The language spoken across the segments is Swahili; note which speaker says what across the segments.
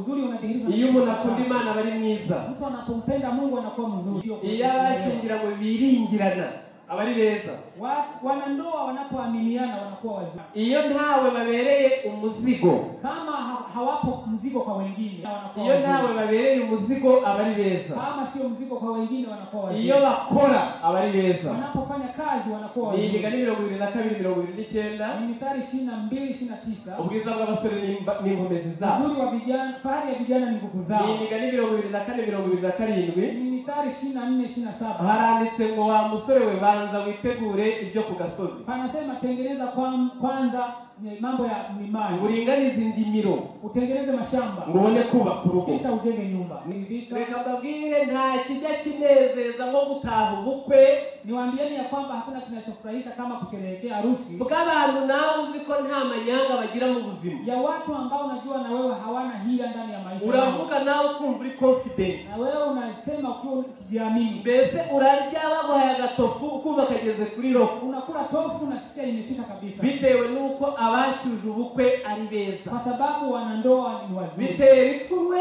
Speaker 1: uzuri unadhihirishwa
Speaker 2: iyo umuntu akunda imana aba ari mwiza.
Speaker 1: Mtu anapompenda mungu anakuwa mzuri.
Speaker 2: Iyo abashyingiranywe biringirana. Aba ari beza
Speaker 1: Wa- wanandoa wanapoaminiana wanakuwa wazuri.
Speaker 2: Iyo ntawe babereye umuzigo.
Speaker 1: Kama ha- hawapo mzigo kwa wengine wanakuwa
Speaker 2: iyo ntawe babereye umuzigo abari beza
Speaker 1: kama sio mzigo kwa wengine wanakuwa wazuri.
Speaker 2: Iyo bakora abari beza
Speaker 1: wanapofanya kazi wanakuwa wazuri.
Speaker 2: imigani mirongo ibiri na kabiri mirongo ibiri n'icyenda
Speaker 1: ni mitari ishirini na mbili ishirini na tisa.
Speaker 2: Ubwiza bw'abasore ni inkomezi zabo
Speaker 1: uzuri wa vijana fahari ya vijana ni nguvu
Speaker 2: ni
Speaker 1: zao
Speaker 2: imigani mirongo ibiri na kane mirongo ibiri na karindwi
Speaker 1: mithali ishirini na nne ishirini na saba.
Speaker 2: Haranditse ngo wa musore we banza witegure ibyo ku gasozi.
Speaker 1: Panasema tengeneza kwanza mambo ya mlimani
Speaker 2: uringanize indimiro
Speaker 1: utengeneze mashamba.
Speaker 2: Ngo ubone kubaka urugo
Speaker 1: kisha ujenge nyumba.
Speaker 2: Reka mbabwire nta kijya kinezeza nko gutaha ubukwe.
Speaker 1: Niwaambieni ya kwamba hakuna kinachofurahisha kama kusherehekea harusi.
Speaker 2: Bw'abantu nawe uzi ko nta manyanga bagira mu buzima.
Speaker 1: Ya watu ambao unajua na wewe hawana hila ndani ya maisha
Speaker 2: uravuga nawe ukumva uri confident.
Speaker 1: Na wewe unasema ukiwa ukijiamini.
Speaker 2: Mbese urarya baguhaye agatofu ukumva kageze kuri roho
Speaker 1: unakula tofu unasikia imefika kabisa.
Speaker 2: Bitewe n'uko abacyuje ubukwe ari beza.
Speaker 1: Kwa sababu wanandoa ni wazuri.
Speaker 2: Bitera ipfunwe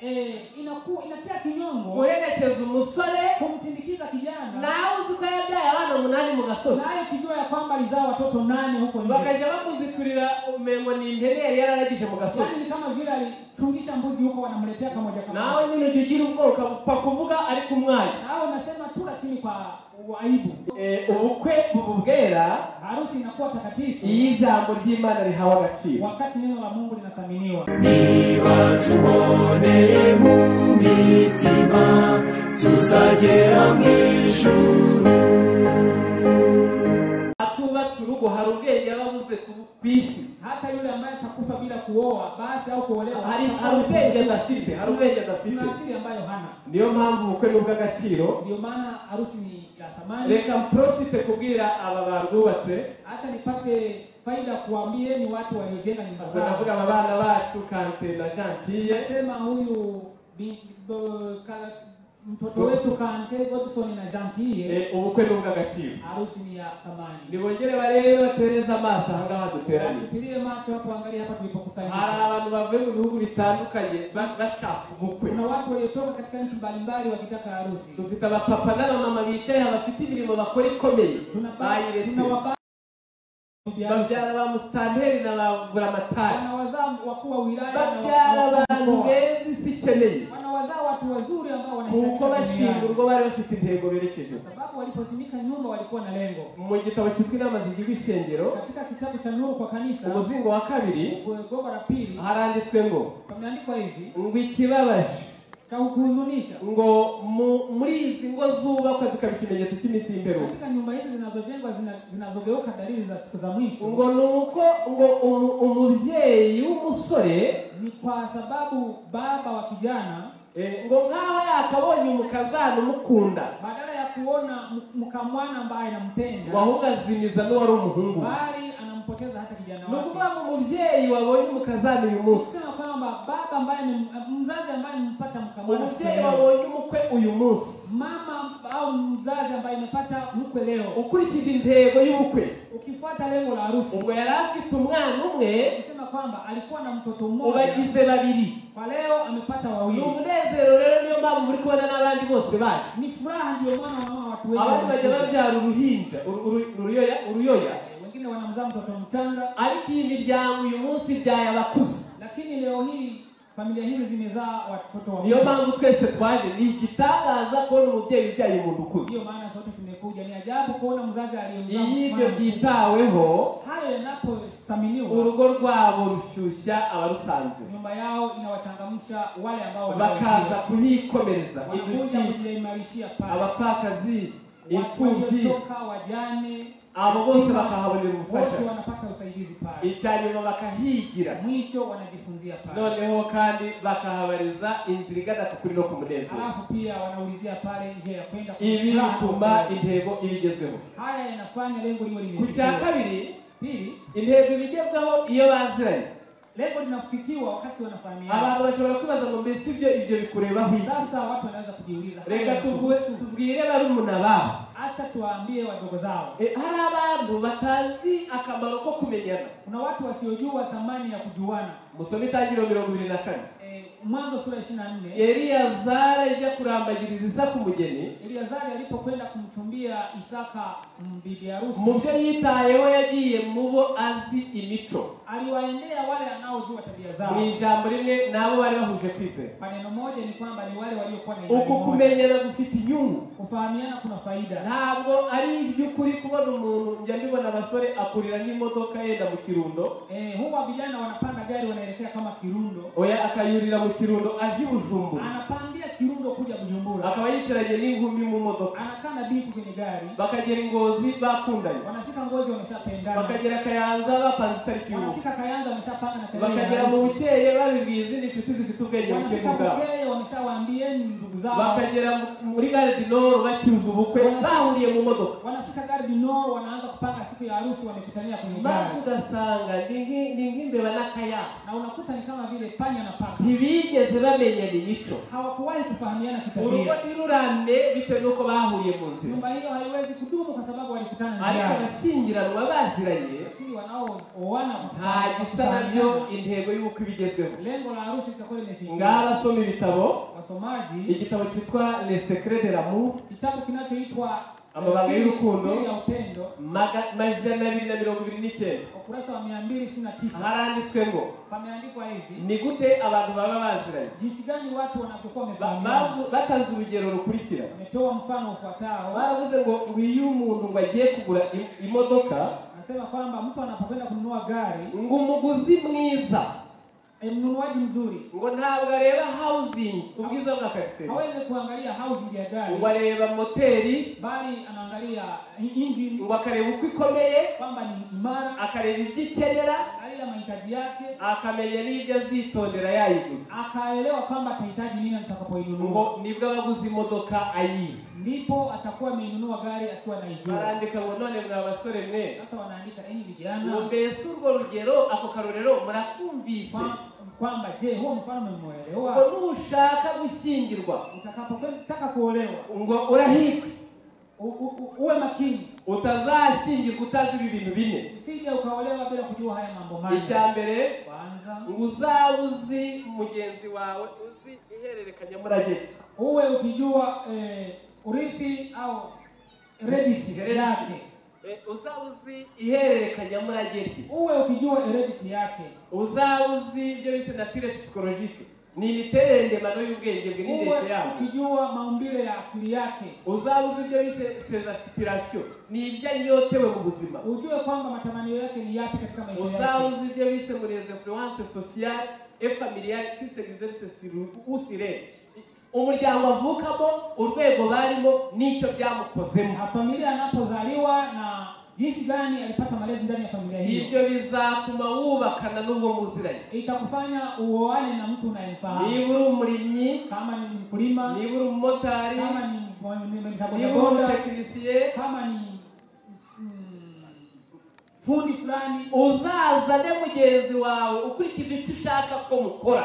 Speaker 1: eh, inaku, inatia kinyongo.
Speaker 2: Guherekeza umusore.
Speaker 1: Kumsindikiza kijana.
Speaker 2: Nawe uzi ko yabyaye abana umunani mu gasozi?
Speaker 1: Nayo kijua ya kwamba alizaa watoto nane huko nje.
Speaker 2: Bakajya bamuziturira umengo ni impene yari yararagije mu gasozi.
Speaker 1: Yani ni kama vile alichungisha mbuzi huko wanamletea kamoja kamoja
Speaker 2: nawe nyine ujya ugira ubwoba upfa kuvuga ariko umwanya
Speaker 1: nawe unasema tu lakini kwa aibu
Speaker 2: Eh, ubukwe bubu bwera
Speaker 1: harusi inakuwa takatifu.
Speaker 2: iyo ijambo ry'imana rihawe agaciro.
Speaker 1: Wakati neno la mungu linathaminiwa.
Speaker 3: Niba tuboneye mu mitima tuzagera mu ijuru
Speaker 2: urugo hari ubwenge aba abuze ku ku isi
Speaker 1: hata yule ambaye atakufa bila kuoa basi au kuolewa
Speaker 2: hari ubwenge adafite hari ubwenge adafite
Speaker 1: kuna akili ambayo hana.
Speaker 2: Niyo mpamvu ubukwe ni ubw'agaciro.
Speaker 1: Ndio maana harusi ni ya thamani.
Speaker 2: Reka mprofite kubwira aba barwubatse.
Speaker 1: Acha nipate faida kuambieni watu waliojenga nyumba zao.
Speaker 2: aba bana bacu kante na gentille
Speaker 1: nasema huyu mtoto wetu kante godson na jantie
Speaker 2: Eh, ubukwe ni ubw'agaciro
Speaker 1: harusi ni ya thamani.
Speaker 2: Nibongere barebe batereze amaso aha ngaha duteraniye
Speaker 1: tupilie macho hapo angalia hapa
Speaker 2: hari
Speaker 1: tulipokusanyika
Speaker 2: abantu bavuye mu bihugu bitandukanye ba- bashaka ubukwe
Speaker 1: kuna watu waliotoka katika nchi mbalimbali wakitaka harusi.
Speaker 2: Dufite abapapa n'abamama bicaye bafite imirimo bakora ikomeye bayiretse babyara ba musitanteri na ba buramatari
Speaker 1: na
Speaker 2: babyara abantu beza isi ikeneye
Speaker 1: wanawazaa watu wazuri ambao
Speaker 2: kuko bashinga bari bafite intego berekeje.
Speaker 1: Sababu waliposimika nyumba walikuwa na lengo.
Speaker 2: Mu gitabo cyitwa inama zigiwa ishengero
Speaker 1: katika kitabu cha nuru kwa kanisa
Speaker 2: umuzingo wa kabiri
Speaker 1: gogo la pili
Speaker 2: haranditswe ngo
Speaker 1: pameandikwa hivi.
Speaker 2: Ngo ikibabaje?
Speaker 1: Cha
Speaker 2: ngo muri izi ngo zubakwa zikaba ikimenyetso cy'iminsi y'imperuka.
Speaker 1: Katika nyumba hizi zinazojengwa zinazogeuka dalili za siku za mwisho.
Speaker 2: Ngo nuko ngo umubyeyi w'umusore
Speaker 1: ni kwa sababu baba wa kijana
Speaker 2: ngo nk'aho yakabonye umukazana umukunda
Speaker 1: badala ya kuona mukamwana mkamwana ambaye anampenda
Speaker 2: wahubwo zimiza n'uwari umuhungu.
Speaker 1: Bali anampoteza hata kijana
Speaker 2: ni
Speaker 1: wake.
Speaker 2: ukuvuga ngo umubyeyi wabonye umukazana uyu munsi
Speaker 1: kwamba baba ambaye ni mzazi ambaye mkamwana siku
Speaker 2: umubyeyi
Speaker 1: leo,
Speaker 2: wabonye umukwe uyu munsi
Speaker 1: mama au mzazi ambaye amepata mkwe leo.
Speaker 2: Ukurikije intego y'ubukwe
Speaker 1: ukifuata lengo la harusi.
Speaker 2: Ubwo yari afite umwana umwe
Speaker 1: kwamba alikuwa na mtoto mmoja.
Speaker 2: Ubagize babiri
Speaker 1: kwa leo amepata wawili.
Speaker 2: Umunezero rero niyo mpamvu muri kubona n'abandi bose baje
Speaker 1: ni furaha ndio maana wanaona watu wengi
Speaker 2: abandi bajya babyara uruhinja uru- uru- uruyoya uruyoya
Speaker 1: wengine wanamzaa mtoto mchanga.
Speaker 2: Ariko iyi miryango uyu munsi ibyaye abakuze
Speaker 1: lakini leo hii familia hizi zimezaa watoto
Speaker 2: niyo
Speaker 1: wakubwa.
Speaker 2: mpamvu twese twaje ni igitangaza kubona umubyeyi ubyaye umuntu ukuze
Speaker 1: ndiyo maana sote tumekuja. Ni ajabu kuona mzazi aliyemzaa
Speaker 2: iyo ibyo byitaweho
Speaker 1: hayo yanapothaminiwa
Speaker 2: urugo rwabo rushyushya abarusanze
Speaker 1: nyumba yao inawachangamsha wale ambao
Speaker 2: bakaza kuhikomereza
Speaker 1: kujiimarishia pale.
Speaker 2: Abapfakazi imfubyi
Speaker 1: wajane
Speaker 2: abo bose bakahabonera
Speaker 1: wote wanapata usaidizi pale.
Speaker 2: Bakahigira
Speaker 1: mwisho wanajifunzia pale.
Speaker 2: Noneho kandi bakahabariza inzira igana ku kuri no ku munezero
Speaker 1: alafu pia wanaulizia pale njia ya kwenda
Speaker 2: ibi
Speaker 1: kufuraha
Speaker 2: bituma intego ibigezweho
Speaker 1: haya yanafanya lengo liwe
Speaker 2: ku cya kabiri
Speaker 1: pili
Speaker 2: intego ibigezweho iyo baziranye
Speaker 1: lengo linafikiwa wakati wanafahamiana.
Speaker 2: Abantu bashobora kwibaza ngo mbese ibyo ibyo bikurebaho iki?
Speaker 1: Sasa watu wanaweza kujiuliza
Speaker 2: reka tubwire barumuna babo.
Speaker 1: Acha tuwaambie wadogo zao.
Speaker 2: Eh, hari abantu batazi akamaro ko kumenyana.
Speaker 1: Kuna watu wasiojua thamani ya kujuana.
Speaker 2: Musome itangiriro mirongo ibiri na kane.
Speaker 1: E, mwanzo sura ya 24
Speaker 2: eliyazara ijya kurambagiriza isaka umugeni.
Speaker 1: Eliazari alipokwenda kumchumbia Isaka bibi harusi.
Speaker 2: Mu byo yitayeho yagiye mu bo azi imico
Speaker 1: aliwaendea wale anaojua tabia zao.
Speaker 2: ni ijambo rimwe nabo bari bahuje kwizera
Speaker 1: maneno neno moja ni kwamba ni wale waliokuwa na
Speaker 2: uku
Speaker 1: imani moja.
Speaker 2: kumenyera gufite inyungu
Speaker 1: Kufahamiana kuna faida.
Speaker 2: ntabwo ari iby'ukuri kubona umuntu njya mbibona abasore akurira nk'imodoka yenda mu kirundo.
Speaker 1: Eh, huwa vijana wanapanda gari wanaelekea kama Kirundo,
Speaker 2: oya akayurira mu kirundo aje bujumbura.
Speaker 1: Anapandia Kirundo kuja Bujumbura,
Speaker 2: akaba yicaranye n'inkumi mu modoka.
Speaker 1: Anakaa na binti kwenye gari,
Speaker 2: bakagera ingozi bakundanye.
Speaker 1: Wanafika Ngozi wameshapendana,
Speaker 2: bakagera kayanza bapanze itariki
Speaker 1: wanafika Kayanza wameshapanga na tarehe ya
Speaker 2: mu bukeye babibwiye izindi zifite ubwenge buke
Speaker 1: wanafika
Speaker 2: bwabo
Speaker 1: Bukeye wameshawaambieni ndugu zao,
Speaker 2: bakagera muri gare du nord bacyuza ubukwe bahuriye mu modoka
Speaker 1: wanafika gari dino, wanaanza kupanga siku ya harusi, wamekutania kwenye
Speaker 2: maze
Speaker 1: gari,
Speaker 2: ugasanga ni nk'imbeba n'akayabo
Speaker 1: na unakuta ni kama vile panya na paka,
Speaker 2: ntibigeze bamenyana imico
Speaker 1: hawakuwahi kufahamiana
Speaker 2: urugo
Speaker 1: kitabia.
Speaker 2: bitewe n'uko bahuriye mu nzira
Speaker 1: Nyumba hiyo haiwezi kudumu kwa sababu walikutana
Speaker 2: ariko abashyingiranwa baziranye.
Speaker 1: Lakini wanaooana
Speaker 2: nta gisa na byo intego y'uko ibigezweho ngabasoma ibitabo igitabo cyitwa les secrets de l'amour amabanga y'urukundo majana abiri na mirongo ibiri n'icyenda haranditswe ngo ni gute abantu baba baziranye batanze urugero rukurikira baravuze ngo ngwiyo umuntu ngo agiye kugura imodoka
Speaker 1: nasema kwamba mtu anapokwenda kununua gari,
Speaker 2: ngo umuguzi mwiza.
Speaker 1: eh, mnunuaji mzuri
Speaker 2: ngo ntabwo areba housing ubwiza bwa kariseri
Speaker 1: hawezi kuangalia housing ya gari,
Speaker 2: ngo areba moteri.
Speaker 1: Bali anaangalia engine.
Speaker 2: Ngo akareba uko ikomeye.
Speaker 1: Kwamba ni imara,
Speaker 2: akareba ibyo ikenera.
Speaker 1: Angalia mahitaji yake,
Speaker 2: akamenya n'ibyo azitondera yayiguze.
Speaker 1: Akaelewa kwamba atahitaji nini atakapoinunua,
Speaker 2: ngo nibwo abaguze imodoka ayizi
Speaker 1: ndipo atakuwa ameinunua gari akiwa naijua.
Speaker 2: barandika ngo none mwa basore mwe.
Speaker 1: Sasa wanaandika enyi
Speaker 2: ngo
Speaker 1: vijana
Speaker 2: mbese urwo rugero ako karorero murakumvise.
Speaker 1: Kwa- kwamba je, huo mfano
Speaker 2: ngo
Speaker 1: mmeuelewa?
Speaker 2: nushaka gushyingirwa.
Speaker 1: Utakapotaka kuolewa.
Speaker 2: Ngo urahigwe
Speaker 1: u- u- u- uwe makini,
Speaker 2: utazashyingirwa utazi ibi bintu bine.
Speaker 1: Usije ukaolewa bila kujua haya mambo manne.
Speaker 2: icya mbere
Speaker 1: Kwanza.
Speaker 2: ngo uzaba uzi mugenzi wawe uzi ihererekanyamurage
Speaker 1: uwe ukijua eh, urithi au heredity yake,
Speaker 2: uzawuzi ihererekanya murage rye
Speaker 1: uwe ukijua heredity yake,
Speaker 2: uzawuzi uzi ibyo bise natire psychologique ni imiterere ndemano y'ubwenge bwe
Speaker 1: n'indeshe
Speaker 2: n'indeshyo yabwo
Speaker 1: ukijua maumbile ya akili yake,
Speaker 2: uzawuzi uzi ibyo bise ses aspirations ni ibyo anyotewe mu buzima.
Speaker 1: Ujue kwamba matamanio yake ni yapi katika maisha yake,
Speaker 2: uzawuzi ibyo bise muri les influences sociales et familiales qui se exercent sur ou sur elle umuryango avukamo urwego barimo n'icyo byamukozemo.
Speaker 1: Familia anapozaliwa na jinsi gani alipata malezi ndani ya familia hiyo,
Speaker 2: Hivyo bizatuma wubakana n'uwo muziranye.
Speaker 1: Itakufanya uoane na mtu unayemfahamu,
Speaker 2: niba uri umurimyi
Speaker 1: kama ni mkulima,
Speaker 2: niba uri umumotari
Speaker 1: kama ni mwendesha bodaboda,
Speaker 2: umutekinisiye
Speaker 1: kama ni mm, fundi fulani.
Speaker 2: Uzazane mugenzi wawe ukurikije icyo ushaka ko mukora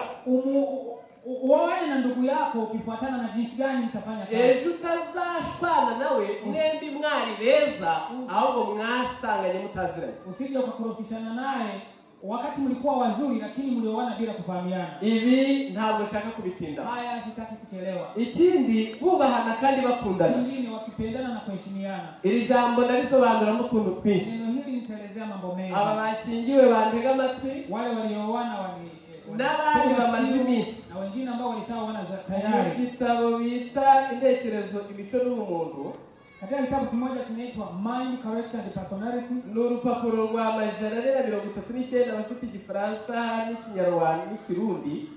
Speaker 1: uoane na ndugu yako ukifuatana na jinsi gani mtafanya kazi.
Speaker 2: ejo utazashwana nawe mwembi mwari beza ahubwo mwasanganye mutaziranye
Speaker 1: Usije ukakorofishana naye wakati mlikuwa wazuri, lakini mlioana bila kufahamiana.
Speaker 2: ibi ntabwo nshaka kubitinda
Speaker 1: Haya, sitaki kuchelewa.
Speaker 2: ikindi bubahana kandi bakundana
Speaker 1: Wengine wakipendana na kuheshimiana.
Speaker 2: iri jambo ndarisobanuramo utuntu twinshi
Speaker 1: Neno hili nitaelezea mambo mengi.
Speaker 2: aba bashingiwe bantega amatwi
Speaker 1: Wale walioana wali
Speaker 2: n'abandi
Speaker 1: wali- na wengine ambao
Speaker 2: walishaona
Speaker 1: tayari.
Speaker 2: gitabo bita intekerezo imico n'ubumuntu
Speaker 1: Katika kitabu kimoja kinaitwa Mind, Character and Personality
Speaker 2: ni urupapuro rwa majana ane na mirongo itatu n'icyenda abafite igifaransa n'ikinyarwanda n'ikirundi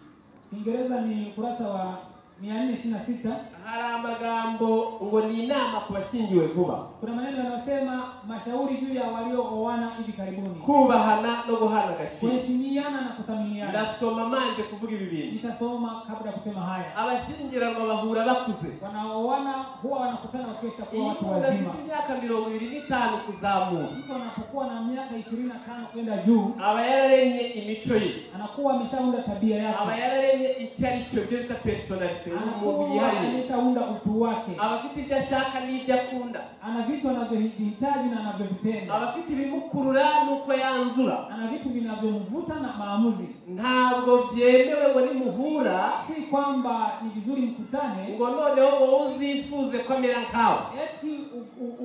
Speaker 1: Kiingereza ni ukurasa wa 426.
Speaker 2: Hari amagambo ngo ni inama ku bashyingiwe vuba.
Speaker 1: Kuna maneno yanayosema mashauri juu ya waliooana hivi karibuni,
Speaker 2: kubahana no guhana agaciro.
Speaker 1: Kuheshimiana na kuthaminiana.
Speaker 2: ndasoma manje kuvuga ibi bintu.
Speaker 1: Nitasoma kabla ya kusema haya.
Speaker 2: abashyingiranwa bahura bakuze.
Speaker 1: Wanaoana huwa wanakutana
Speaker 2: wakiwesha
Speaker 1: kuwa watu wazima.
Speaker 2: imyaka mirongo ibiri n'itanu kuzamura
Speaker 1: Mtu anapokuwa na miaka ishirini na tano kwenda juu,
Speaker 2: aba yararemye imico ye.
Speaker 1: anakuwa ameshaunda tabia
Speaker 2: aba
Speaker 1: yake,
Speaker 2: yararemye icyo ari cyo byo bita personalite umuntu yihariye
Speaker 1: ameshaunda utu wake.
Speaker 2: Abafite ibyo ashaka n'ibyo akunda
Speaker 1: ana vitu anavyohitaji na anavyovipenda.
Speaker 2: Abafite ibimukurura n'uko yanzura
Speaker 1: ana vitu vinavyomvuta na maamuzi.
Speaker 2: Ntabwo byemewe ngo nimuhura.
Speaker 1: Si kwamba ni vizuri mkutane.
Speaker 2: Ngo noneho wowe uzifuze ko amera nkawe.
Speaker 1: Eti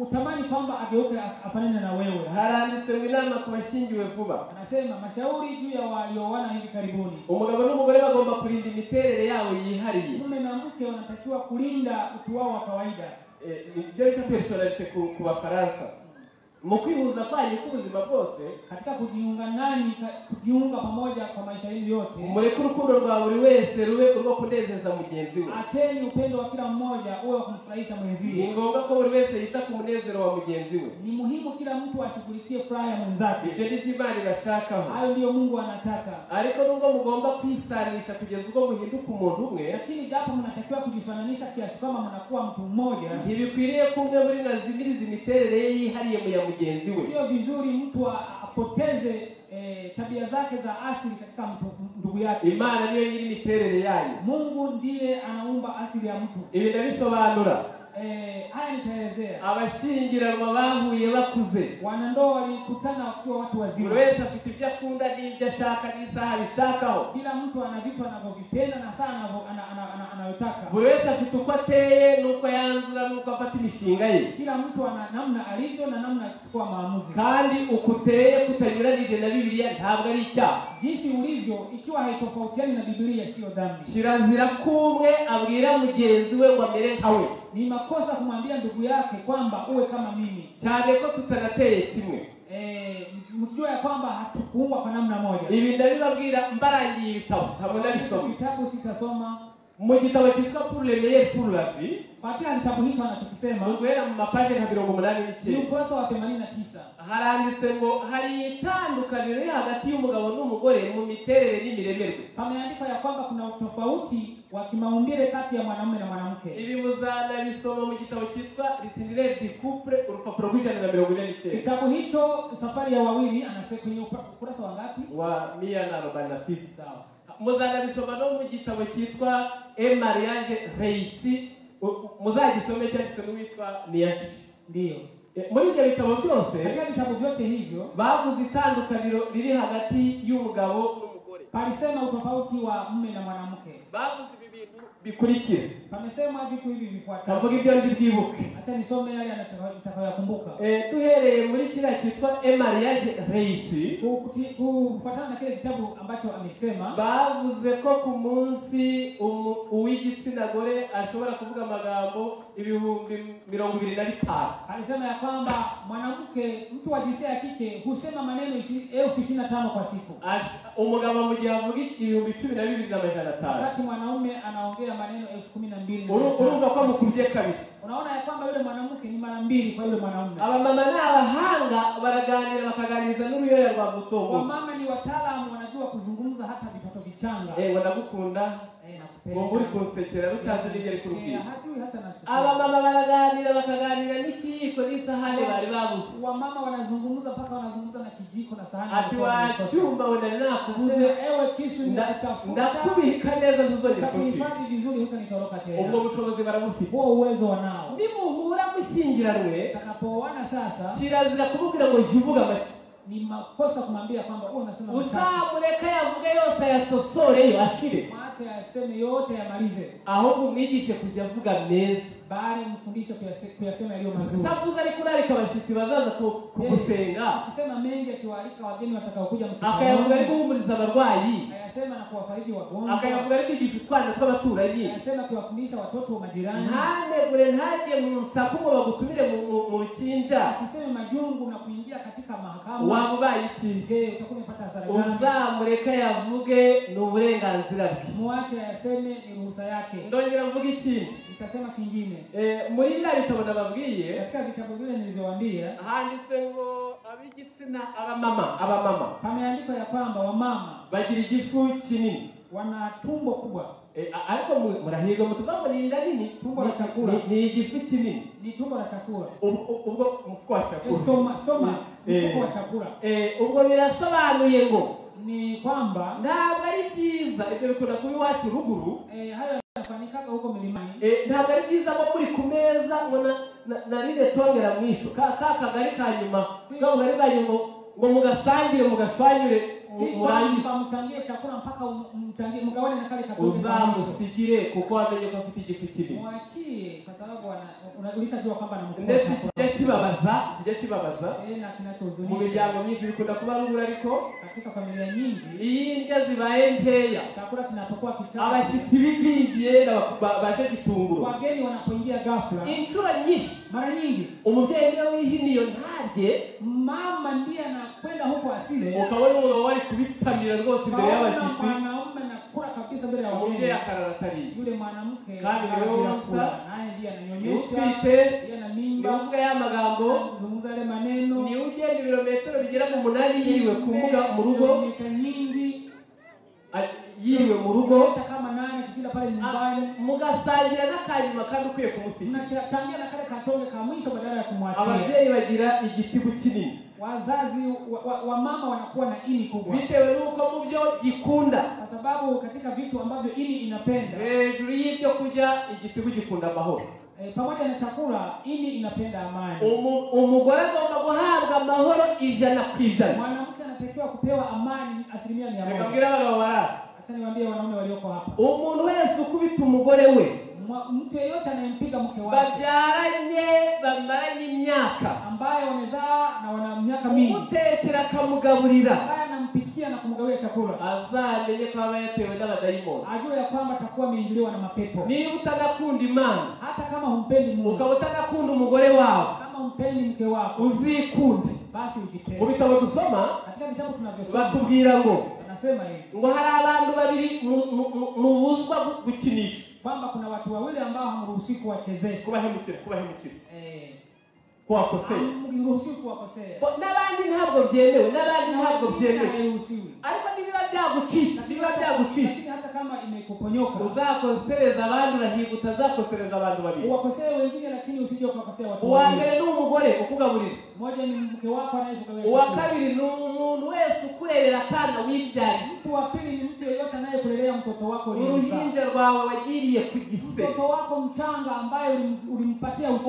Speaker 1: utamani kwamba ageuke afanane na wewe.
Speaker 2: Haranditse ngo inama ku bashingiwe vuba.
Speaker 1: Anasema mashauri juu ya walioana hivi karibuni.
Speaker 2: Umugabo n'umugore bagomba kurinda imiterere yabo yihariye.
Speaker 1: Mume na mke wanatakiwa kulinda utu wao wa kawaida.
Speaker 2: Eh, nibyo bita personalite ku, ku bafaransa mu kwihuza kwanyu k'ubuzima bwose
Speaker 1: katika kujiunga nani kujiunga pamoja kwa maisha yenu yote.
Speaker 2: Mureke urukundo rwa buri wese rube urwo kunezeza mugenzi we.
Speaker 1: Acheni upendo wa kila mmoja uwe wa kumfurahisha
Speaker 2: ni
Speaker 1: mwenzie
Speaker 2: ngombwa ko buri wese yita ku munezero wa mugenzi we.
Speaker 1: Ni muhimu kila mtu ashughulikie furaha ya mwenzake.
Speaker 2: Ibyo nivyo imana ibashakaho
Speaker 1: hayo ndiyo mungu anataka.
Speaker 2: Ariko nubwo mugomba kwisanisha kugeza ubwo muhinduka umuntu umwe
Speaker 1: lakini japo mnatakiwa kujifananisha kiasi kwamba mnakuwa mtu mmoja
Speaker 2: ntibikwiriye ko umwe muri nazimiriza imiterere ye yihariye mu ya mugenzi we
Speaker 1: sio vizuri mtu apoteze eh, tabia zake za asili katika ndugu yake.
Speaker 2: Imana niyo nyiri imiterere yayo.
Speaker 1: mungu ndiye anaumba asili ya mtu.
Speaker 2: Ibi ndabisobanura abashyingiranwa bahuye bakuze.
Speaker 1: Wanandoa walikutana wakiwa watu
Speaker 2: buri
Speaker 1: wazima
Speaker 2: wese afite ibyo akunda n'ibyo ashaka n'isaha abishakaho.
Speaker 1: Kila mtu ana vitu anavyovipenda na saa anayotaka.
Speaker 2: Buri wese afite uko ateye n'uko yanzura n'uko afata imishinga ye.
Speaker 1: Kila mtu ana namna alivyo na namna maamuzi.
Speaker 2: Kandi uko uteye kutanyuranije na bibiliya ntabwo ari icyaha.
Speaker 1: Jinsi ulivyo ikiwa haitofautiani na siyo dhambi.
Speaker 2: Kirazira ko umwe abwira mugenzi we ngo amere nka we
Speaker 1: ni makosa kumwambia ndugu yake kwamba uwe kama mimi.
Speaker 2: Cyane ko tutanateye kimwe.
Speaker 1: Eh, mkijua ya kwamba hatukuumbwa kwa namna moja.
Speaker 2: Ibi ndabibabwira mbarangiye ibitabo ntabwo nabisoma
Speaker 1: kitabu sitasoma.
Speaker 2: Mu gitabo cyitwa pour le meilleur pour la vie
Speaker 1: katika kitabu hicho anachokisema?
Speaker 2: guhera mu mapaje nka mirongo umunani
Speaker 1: ni
Speaker 2: n'icyenda
Speaker 1: ukurasa wa 89
Speaker 2: haranditse ngo hari itandukaniro hagati y'umugabo n'umugore mu miterere n'imiremerwe.
Speaker 1: Pameandikwa ya kwamba kuna utofauti wa kimaumbile kati ya mwanamume na mwanamke.
Speaker 2: Ibi muzanabisoma mu gitabo cyitwa ritinire di couple urupapuro rw'ijana na mirongo ine n'icyenda
Speaker 1: kitabu hicho safari ya wawili anase kwenye ukurasa wa ngapi?
Speaker 2: Wa mia na arobaini na tisa.
Speaker 1: Sawa.
Speaker 2: Muzanabisoma no mu gitabo cyitwa e mariage reisi. Muzagisome cyanditswe n'uwitwa niyaci
Speaker 1: ndiyo.
Speaker 2: E, muri ibyo bitabo byose
Speaker 1: katika vitabu vyote hivyo
Speaker 2: bavuze itandukaniro riri hagati y'umugabo
Speaker 1: palisema utofauti wa mume na mwanamke.
Speaker 2: Bavuze ibi bintu
Speaker 1: Pamesema vitu hivi vifuatavyo
Speaker 2: kavuga ibyo ndi bwibuke
Speaker 1: Acha nisome yale anataka- nitakayoyakumbuka.
Speaker 2: Eh, tuhereye muri kila kitwa e mariage reisi
Speaker 1: kufuatana na kile kitabu ambacho amesema.
Speaker 2: Bavuze ko ku munsi umu- uw'igitsina gore ashobora kuvuga amagambo ibihumbi mirongo ibiri na bitanu.
Speaker 1: Alisema ya kwamba mwanamke mtu wa jinsia ya kike husema maneno ishi- elfu ishirini na tano kwa siku.
Speaker 2: Umugabo gihe ibihumbi cumi na bibiri n'amajana atanu.
Speaker 1: Wakati mwanaume anaongea maneno elfu kumi na mbili
Speaker 2: urumva ko amukubye kabiri.
Speaker 1: Unaona ya kwamba yule mwanamke ni mara mbili kwa yule mwanaume.
Speaker 2: Abamama ni abahanga baraganira bakaganiriza n'uruyoya rwa uwo
Speaker 1: wamama ni wataalamu wanajua kuzungumza hata vitoto vichanga.
Speaker 2: Eh,
Speaker 1: Eh,
Speaker 2: ngo
Speaker 1: nakupenda.
Speaker 2: rutazi n'ibyo ari kurubwira. Abamama baraganira bakaganira n'ikiyiko n'isahani bari babuze.
Speaker 1: wamama wanazungumza mpaka wanazungumza na kijiko na sahani
Speaker 2: ati wacyumba we nari
Speaker 1: nakubuze. Ewe kisu
Speaker 2: nda- ndakubika neza ntuzongera
Speaker 1: vizuri hutanitoroka
Speaker 2: ubwo bushobozi barabufite
Speaker 1: huo uwezo wanao.
Speaker 2: Nimuhura mushyingiranwe
Speaker 1: sasa
Speaker 2: kirazira kumubwira ngo jya uvuga make
Speaker 1: ni makosa kumwambia kwamba huo unasema
Speaker 2: uzamureka yavuge yose ayasosoreyo ashire
Speaker 1: mwache yaseme yote yamalize.
Speaker 2: Ahubwo umwigishe kujya avuga meza
Speaker 1: bali mfundishe kuyase- kuyasema yaliyo mazuri.
Speaker 2: savuze za urarika abashyitsi bazaza ku- kugusenga
Speaker 1: akisema mengi akiwaalika wageni watakaokuja
Speaker 2: akayavuga ari
Speaker 1: mkutano
Speaker 2: guhumuriza abarwayi
Speaker 1: ayasema na kuwafariji wagonjwa.
Speaker 2: Akayavuga ari kwigisha utwana tw'abaturanyi
Speaker 1: ayasema kuwafundisha watoto wa majirani.
Speaker 2: Nande kule mu munsakumo bagutumire mu- kinja
Speaker 1: asiseme majungu na kuingia katika mahakama.
Speaker 2: Wamubaye ubaye iki
Speaker 1: je utakuwa umepata hasara gani?
Speaker 2: Uzamureka yavuge ni uburenganzira bwe
Speaker 1: muache ayaseme ni ruhusa yake.
Speaker 2: Ndongera mvuga ikindi
Speaker 1: nitasema kingine.
Speaker 2: Eh, muri biriya bitabo nababwiye
Speaker 1: katika vitabu vile nilivyowaambia
Speaker 2: handitse ngo ab'igitsina abamama abamama.
Speaker 1: pameandikwa ya kwamba wamama
Speaker 2: bagira igifu kinini.
Speaker 1: wana tumbo kubwa.
Speaker 2: E, ariko mu- murahirwa mutuvuga ni inda nini?
Speaker 1: Tumbo la chakula.
Speaker 2: ni- igifu kinini.
Speaker 1: Ni tumbo la chakula.
Speaker 2: Ubwo mfuko wa chakula.
Speaker 1: Soma stoma
Speaker 2: Eh.
Speaker 1: mfuko wa chakula.
Speaker 2: Eh, ubwo birasobanuye ngo
Speaker 1: ni kwamba
Speaker 2: ntabwo ari byiza ibyo bikunda kuba iwacu ruguru.
Speaker 1: Eh,
Speaker 2: ntabwo ari byiza ngo muri ku meza ngo na- na- narire tongera mwisho. Ka ka kagari ka nyuma. Ka kagari ka nyuma ngo mugasangire mugashwanyure mu-
Speaker 1: si
Speaker 2: murangize
Speaker 1: kwamba mchangie chakula mpaka um- mchangie mgawane na kale kadogo ka
Speaker 2: uzamusigire kuko wamenye ko afite igifu kibi
Speaker 1: mwachie kwa sababu ulishajua kwamba anamkula
Speaker 2: ndetse kijya kibabaza kijya kibabaza
Speaker 1: Eh, na
Speaker 2: mu miryango myinshi bikunda kuba rubura ariko
Speaker 1: katika familia nyingi.
Speaker 2: Iyi indya zibaye nkeya
Speaker 1: chakula kinapokuwa kichache
Speaker 2: abashitsi bibinjiye na- baje gitunguro
Speaker 1: wageni wanapoingia ghafla.
Speaker 2: Inshuro nyinshi
Speaker 1: mara nyingi.
Speaker 2: Umubyeyi niwe wihiniyo ntarye
Speaker 1: mama ndiye anakwenda huko asile.
Speaker 2: Ukabona wari kubitamira rwose imbere y'abashyitsi. Umubyeyi akarara atariye Kandi niwe wonsa,
Speaker 1: ananyonyesha
Speaker 2: utwite
Speaker 1: ndiye ana
Speaker 2: ni
Speaker 1: mimba
Speaker 2: uvuga ya magambo. Niwe ugenda ibirometero bigera mu munani yiriwe ku mbuga mu rugo. yiriwe mu rugo. Mugasangira n'akanyuma kandi ukwiye kumusiga. Ababyeyi bagira igitigu kinini
Speaker 1: wazazi wa, wa, wa mama wanakuwa na ini kubwa.
Speaker 2: Bitewe n'uko mu byo gikunda
Speaker 1: kwa sababu katika vitu ambavyo ini inapenda.
Speaker 2: Hejuru y'ibyo kurya igitugu gikunda amahoro.
Speaker 1: E, pamoja na chakula ini inapenda amani.
Speaker 2: Umu- umugore agomba guhabwa amahoro ijana ku ijana.
Speaker 1: Mwanamke anatakiwa kupewa amani asilimia mia moja. Acha niwaambie wanaume walioko hapa.
Speaker 2: Umuntu wese ukubita umugore we
Speaker 1: mtu yeyote anayempiga mke wake
Speaker 2: babyaranye bamaranye imyaka.
Speaker 1: ambaye wamezaa na wana miaka mingi
Speaker 2: umutekera akamugaburira.
Speaker 1: ambaye anampikia na kumgawia chakula
Speaker 2: azamenye ko aba yatewe n'abadayimoni
Speaker 1: ajue ya kwamba atakuwa ameingiliwa na mapepo.
Speaker 2: Niba utanakunda imana
Speaker 1: hata kama humpendi Mungu
Speaker 2: ukaba utanakunda umugore wawe
Speaker 1: kama humpendi mke wako
Speaker 2: uzikunde.
Speaker 1: basi
Speaker 2: mu
Speaker 1: ujitenge
Speaker 2: bitabo dusoma
Speaker 1: katika vitabu tunavyosoma
Speaker 2: batubwira ngo
Speaker 1: anasema hivi.
Speaker 2: ngo hari abantu babiri mu- mu- mu- mubuzwa gukinisha
Speaker 1: kwamba kuna watu wawili ambao hamruhusi kuwachezesha.
Speaker 2: Kubahemukira kubahemukira
Speaker 1: eh, kuwakosea.
Speaker 2: N'abandi ntabwo byemewe n'abandi ntabwo byemewe ariko nibiba byagucitse nibiba byagucitse uzakosereza abandi urahiga utazakosereza abantu babiri uwa mbere ni umugore ukugaburira uwa kabiri ni umuntu wese ukurerera akana
Speaker 1: uliyemzaa.
Speaker 2: uruhinja rwawe wagiriye ku gise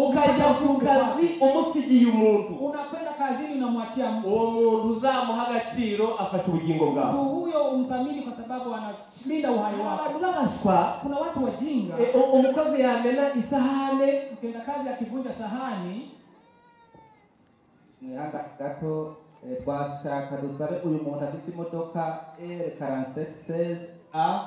Speaker 2: ukajya ku kazi umusigiye umuntu.
Speaker 1: Unakwenda kazini unamwachia mtu.
Speaker 2: Uwo muntu uzamuha agaciro afashe ubugingo
Speaker 1: mtu
Speaker 2: bwawe
Speaker 1: huyo umthamini kwa sababu analinda uhai wako.
Speaker 2: Abantu babaswa
Speaker 1: kuna watu wajinga.
Speaker 2: E, umukozi yamena isahane.
Speaker 1: Mtendakazi akivunja sahani.
Speaker 4: Mwihanga gato eh, twashaka dusabe uyu muntu afise imodoka R4716 A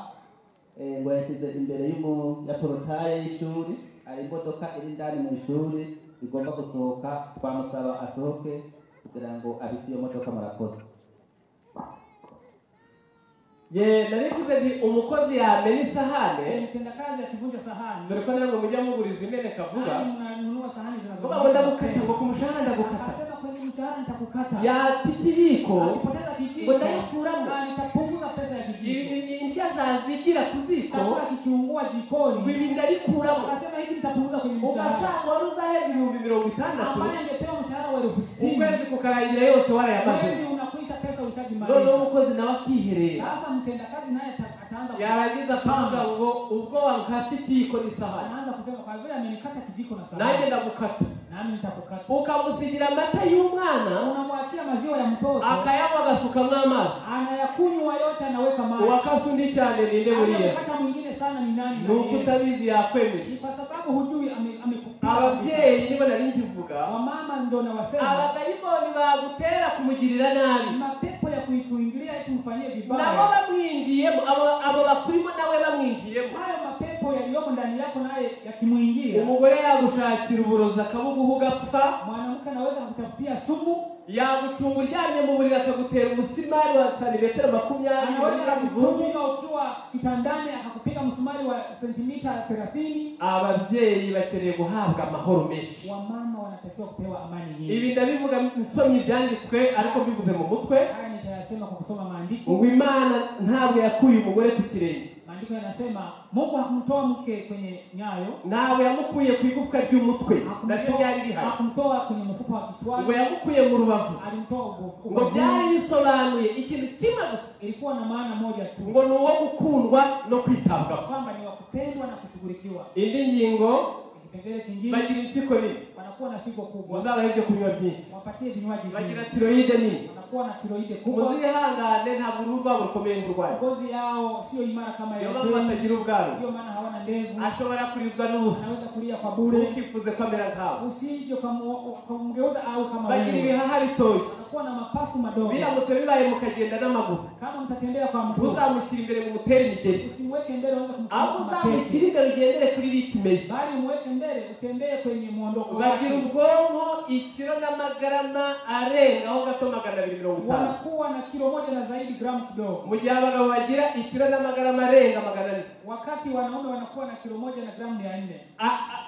Speaker 4: eh, ngo yashyize imbere y'umu ya porotaye y'ishuri hari imodoka iri indani mu ishuri igomba gusohoka twamusaba asohoke kugira ngo abise iyo modoka murakoze.
Speaker 2: Ye narivuze nti umukozi yamena isahane.
Speaker 1: Mtendakazi akivunja sahani
Speaker 2: dore ko namwe mujya muguriza imene kavuga
Speaker 1: hadi mnanunua sahani
Speaker 2: vuga ngo ndagukata ngo ku mushahara ndagukata.
Speaker 1: Akasema kwenye mshahara nitakukata
Speaker 2: yata ikiyiko.
Speaker 1: Akipoteza kijiko
Speaker 2: ngo ndayakuramo
Speaker 1: kikiungua
Speaker 2: ngo
Speaker 1: jikoni
Speaker 2: ibi ndabikuramo
Speaker 1: akasema hiki nitapunguza kwenye mshahara.
Speaker 2: Ugasanga wari uzahembwa ibihumbi mirongo itandatu
Speaker 1: ambaye angepewa mshahara wa elfu sitini.
Speaker 2: Ukwezi kukarangira yose warayamaze
Speaker 1: mwezi unakwisha pesa
Speaker 2: noneho
Speaker 1: ushajimaliza
Speaker 2: umukozi nawe akiherera
Speaker 1: sasa mtendakazi naye ataanza ku-
Speaker 2: panga ngo ubwo wankase ni n'isahani
Speaker 1: anaanza kusema kwa vile amenikata kijiko na sahani
Speaker 2: nanjye
Speaker 1: na
Speaker 2: ndagukata
Speaker 1: nami nitakukata.
Speaker 2: Ukamusigira amata y'umwana
Speaker 1: unamwachia maziwa ya mtoto.
Speaker 2: akayanywa agasukamo amazi
Speaker 1: anayakunywa yote anaweka maji.
Speaker 2: Uwakase undi cyane ninde buriya
Speaker 1: mwingine sana ni nani
Speaker 2: ni
Speaker 1: na
Speaker 2: uko
Speaker 1: yeye?
Speaker 2: utabizi yakwemeje
Speaker 1: kwa sababu hujui
Speaker 2: ababyeyi nibo nari nkivuga
Speaker 1: wamama ndo nawasema.
Speaker 2: Abadayimoni bagutera kumugirira nabi
Speaker 1: mapepo ya kui- kuingilia eti mfanyie
Speaker 2: nabo bamwinjiyemo abo- abo bakurimo nawe bamwinjiyemo
Speaker 1: hayo mapepo yaliyomo ndani yako naye yakimwingia.
Speaker 2: Umugore yagushakira uburozi akabuguha ugapfa
Speaker 1: mwanamke anaweza kutafutia sumu.
Speaker 2: Yagucunga uryamye mu buriri akagutera umusimari wa santimetero makumyabiri
Speaker 1: anaweza
Speaker 2: muri
Speaker 1: kukuchunga ukiwa kitandani akakupiga msumari wa sentimita thelathini.
Speaker 2: Ababyeyi bakeneye guhabwa amahoro menshi.
Speaker 1: Wamama wanatakiwa kupewa amani nyingi.
Speaker 2: Ibi ndabivuga nsomye ibyanditswe ariko mbivuze mu mutwe.
Speaker 1: Haya nitayasema kwa kusoma maandiko.
Speaker 2: Ngo imana ntabwo yakuye umugore ku kirenge
Speaker 1: maandiko yanasema mungu hakumtoa mke kwenye nyayo.
Speaker 2: Nawe yamukuye ku igufwa ry'umutwe nabyo byari
Speaker 1: hakumtoa
Speaker 2: bihari.
Speaker 1: hakumtoa kwenye mfupa wa
Speaker 2: ngo
Speaker 1: kichwani
Speaker 2: yamukuye mu rubavu.
Speaker 1: Alimtoa
Speaker 2: ngo byari bisobanuye ikintu kimwe gusa.
Speaker 1: Ilikuwa na maana moja tu.
Speaker 2: Ngo ni uwo gukundwa no kwitabwaho.
Speaker 1: Kwamba ni wakupendwa na kushughulikiwa.
Speaker 2: Indi ngingo
Speaker 1: kipengele kingine
Speaker 2: bagira nini?
Speaker 1: wanakuwa na figo kubwa.
Speaker 2: Ibyo kunywa byinshi.
Speaker 1: Wapatie vinywaji
Speaker 2: bagira tiroide nini
Speaker 1: wanakuwa na tiroide kubwa.
Speaker 2: Muzihangane ntabwo uruhu rwabo rukomeye nk'urwanyu
Speaker 1: ngozi yao sio imara kama ya kwenu.
Speaker 2: batagira ubwanwa
Speaker 1: ndio maana hawana ndevu.
Speaker 2: Ashobora kurizwa n'ubusa.
Speaker 1: Anaweza kulia kwa bure.
Speaker 2: Ntukifuze ko amera nkabo
Speaker 1: usije ukamgeuza au kama
Speaker 2: bagira
Speaker 1: wewe
Speaker 2: ibihaha bitoshye
Speaker 1: anakuwa na mapafu madogo.
Speaker 2: Biramutse bibaye mukagenda n'amaguru
Speaker 1: kama mtatembea kwa mguu.
Speaker 2: Uzamushyira imbere mu mutere imigeri
Speaker 1: usimweke mbele uanze
Speaker 2: ahubwo
Speaker 1: kumfunika mateke.
Speaker 2: uzamushyire imbere ugendere kuri ritmeji
Speaker 1: bali umweke mbele utembee kwenye muondoko
Speaker 2: bagira ubwonko ikiro n'amagarama arengaho gato magana abiri mirongo itanu
Speaker 1: wanakuwa na kilo moja na zaidi gramu kidogo.
Speaker 2: Mu gihe abagabo bagira ikiro n'amagara arenga magana ane.
Speaker 1: Wakati wanaume wanakuwa na kilo moja na gramu mia nne.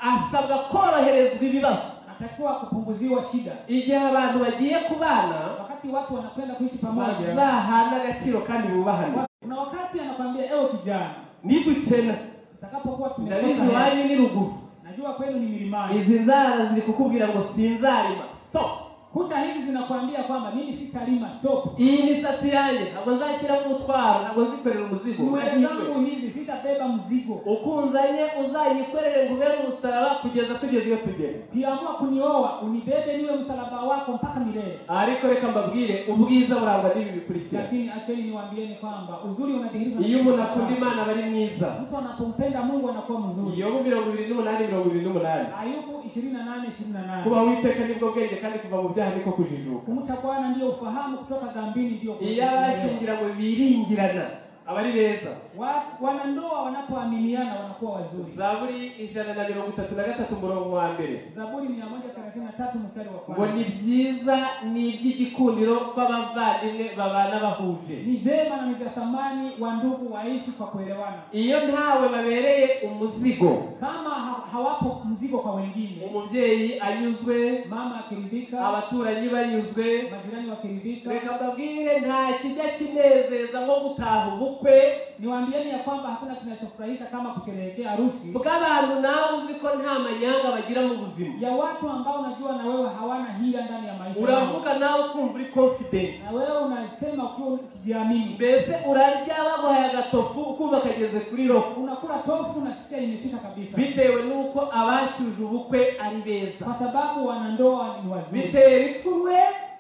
Speaker 2: Asabwa koroherezwa ibibazo.
Speaker 1: Anatakiwa kupunguziwa shida.
Speaker 2: Igihe abantu bagiye kubana
Speaker 1: wakati watu wanakwenda kuishi pamoja
Speaker 2: bazahana agaciro kandi bubahane.
Speaker 1: na wakati anakwambia ewe kijana
Speaker 2: nidukena
Speaker 1: tutakapokuwa tumekosa
Speaker 2: wanyu ni ruguru.
Speaker 1: Najua kwenu ni milimani.
Speaker 2: Izi nzara zili kukubwira ngo sinzarima stop
Speaker 1: kucha hizi zinakwambia kwamba mimi si kalima stop.
Speaker 2: Iyi misatsi yanjye ntabwo nzashyiramo umutwaro ntabwo nzikorera umuzigo.
Speaker 1: Zangu hizi sitabeba mzigo.
Speaker 2: Ukunzanye uzayikorere ngo ubere umusaraba kugeza tugeze iyo tugera
Speaker 1: ukiamua kunioa unibebe niwe msalaba wako mpaka milele.
Speaker 2: Ariko reka mbabwire ubwiza burangwa n'ibi bikurikira.
Speaker 1: Lakini acheni niwaambieni kwamba uzuri unadhihirishwa
Speaker 2: iyo umuntu akunda imana aba ari mwiza.
Speaker 1: Mtu anapompenda mungu anakuwa mzuri.
Speaker 2: Yobu mirongo ibiri n'umunani mirongo ibiri n'umunani.
Speaker 1: Ayubu 28 28
Speaker 2: kuba witeka nibwo bwenge kandi kuva mu byaha niko kujijuka
Speaker 1: kumcha bwana ndiyo ufahamu kutoka gambini ndiyo
Speaker 2: iyo
Speaker 1: kuelewa.
Speaker 2: abashyingiranywe biringirana aba ari beza
Speaker 1: Wa- wanandoa wanapoaminiana wanakuwa wazuri.
Speaker 2: Zaburi ijana na mirongo itatu na gatatu umurongo wa mbere
Speaker 1: zaburi 133 mstari wa
Speaker 2: ngo
Speaker 1: kwanza
Speaker 2: ni byiza ni iby'igikundiro kw'abavandimwe babana bahuje
Speaker 1: ni vema na ni vya thamani wa ndugu waishi kwa kuelewana.
Speaker 2: Iyo ntawe babereye umuzigo.
Speaker 1: Kama ha- hawapo mzigo kwa wengine.
Speaker 2: Umubyeyi anyuzwe.
Speaker 1: Mama akiridhika.
Speaker 2: Abaturanyi banyuzwe.
Speaker 1: Majirani wakiridhika.
Speaker 2: Reka mbabwire nta kijya kinezeza nko gutaha ubukwe
Speaker 1: niwaambieni ya kwamba hakuna kinachofurahisha kama kusherehekea harusi
Speaker 2: bw'abantu nawe uzi ko nta manyanga bagira mu buzima
Speaker 1: ya watu ambao unajua na wewe hawana hila ndani ya maisha
Speaker 2: uravuga nawe ukumva uri confident.
Speaker 1: Na wewe unasema ukiwa ukijiamini.
Speaker 2: Mbese urarya baguhaye agatofu ukumva kageze kuri roho
Speaker 1: unakula tofu unasikia imefika kabisa.
Speaker 2: Bitewe n'uko abacyuje ubukwe ari beza.
Speaker 1: Kwa sababu wanandoa ni wazuri.
Speaker 2: Bitera ipfunwe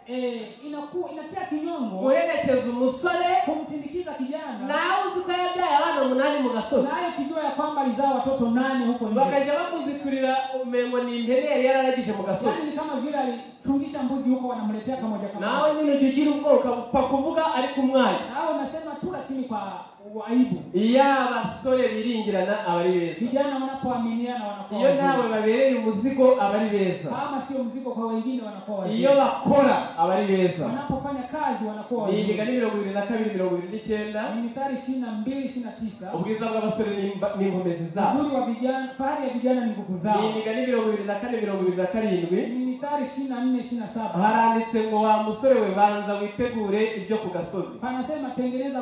Speaker 1: inatia kinyongo
Speaker 2: guherekeza umusore
Speaker 1: kumsindikiza kijana.
Speaker 2: nawe uzi ko yabyaye abana umunani mu gasozi
Speaker 1: naye kijua ya kwamba alizaa watoto nane huko nje.
Speaker 2: Bakajya bamuziturira umengo ni impene yararagije mu gasozi
Speaker 1: yani ni kama vile alichungisha mbuzi huko wanamletea kamoja kamoja
Speaker 2: nawe nyine ujya ugira ubwoba upfa kuvuga ariko umwanya
Speaker 1: nawe unasema tu lakini kwa aibu
Speaker 2: iyo abasore biringirana aba ari beza.
Speaker 1: Vijana wanapoaminiana wanakuwa
Speaker 2: iyo nawe babereye umuzigo aba ari beza.
Speaker 1: Kama sio mzigo kwa wengine wanakuwa wazuri
Speaker 2: iyo bakora aba ari beza.
Speaker 1: Wanapofanya kazi wanakuwa
Speaker 2: ni
Speaker 1: wazuri
Speaker 2: mirongo ibiri na kabiri mirongo ibiri n'icyenda.
Speaker 1: Ni mitari ishirini na mbili ishirini na tisa.
Speaker 2: Ubwiza bw'abasore ni inkomezi zabo
Speaker 1: uzuri wa vijana fahari ya vijana ni nguvu
Speaker 2: ni
Speaker 1: zao
Speaker 2: imigani mirongo ibiri na kane mirongo ibiri na karindwi.
Speaker 1: Ni mitari ishirini na nne ishirini na saba.
Speaker 2: Haranditse ngo wa musore we banza witegure ibyo ku gasozi.
Speaker 1: Panasema tengeneza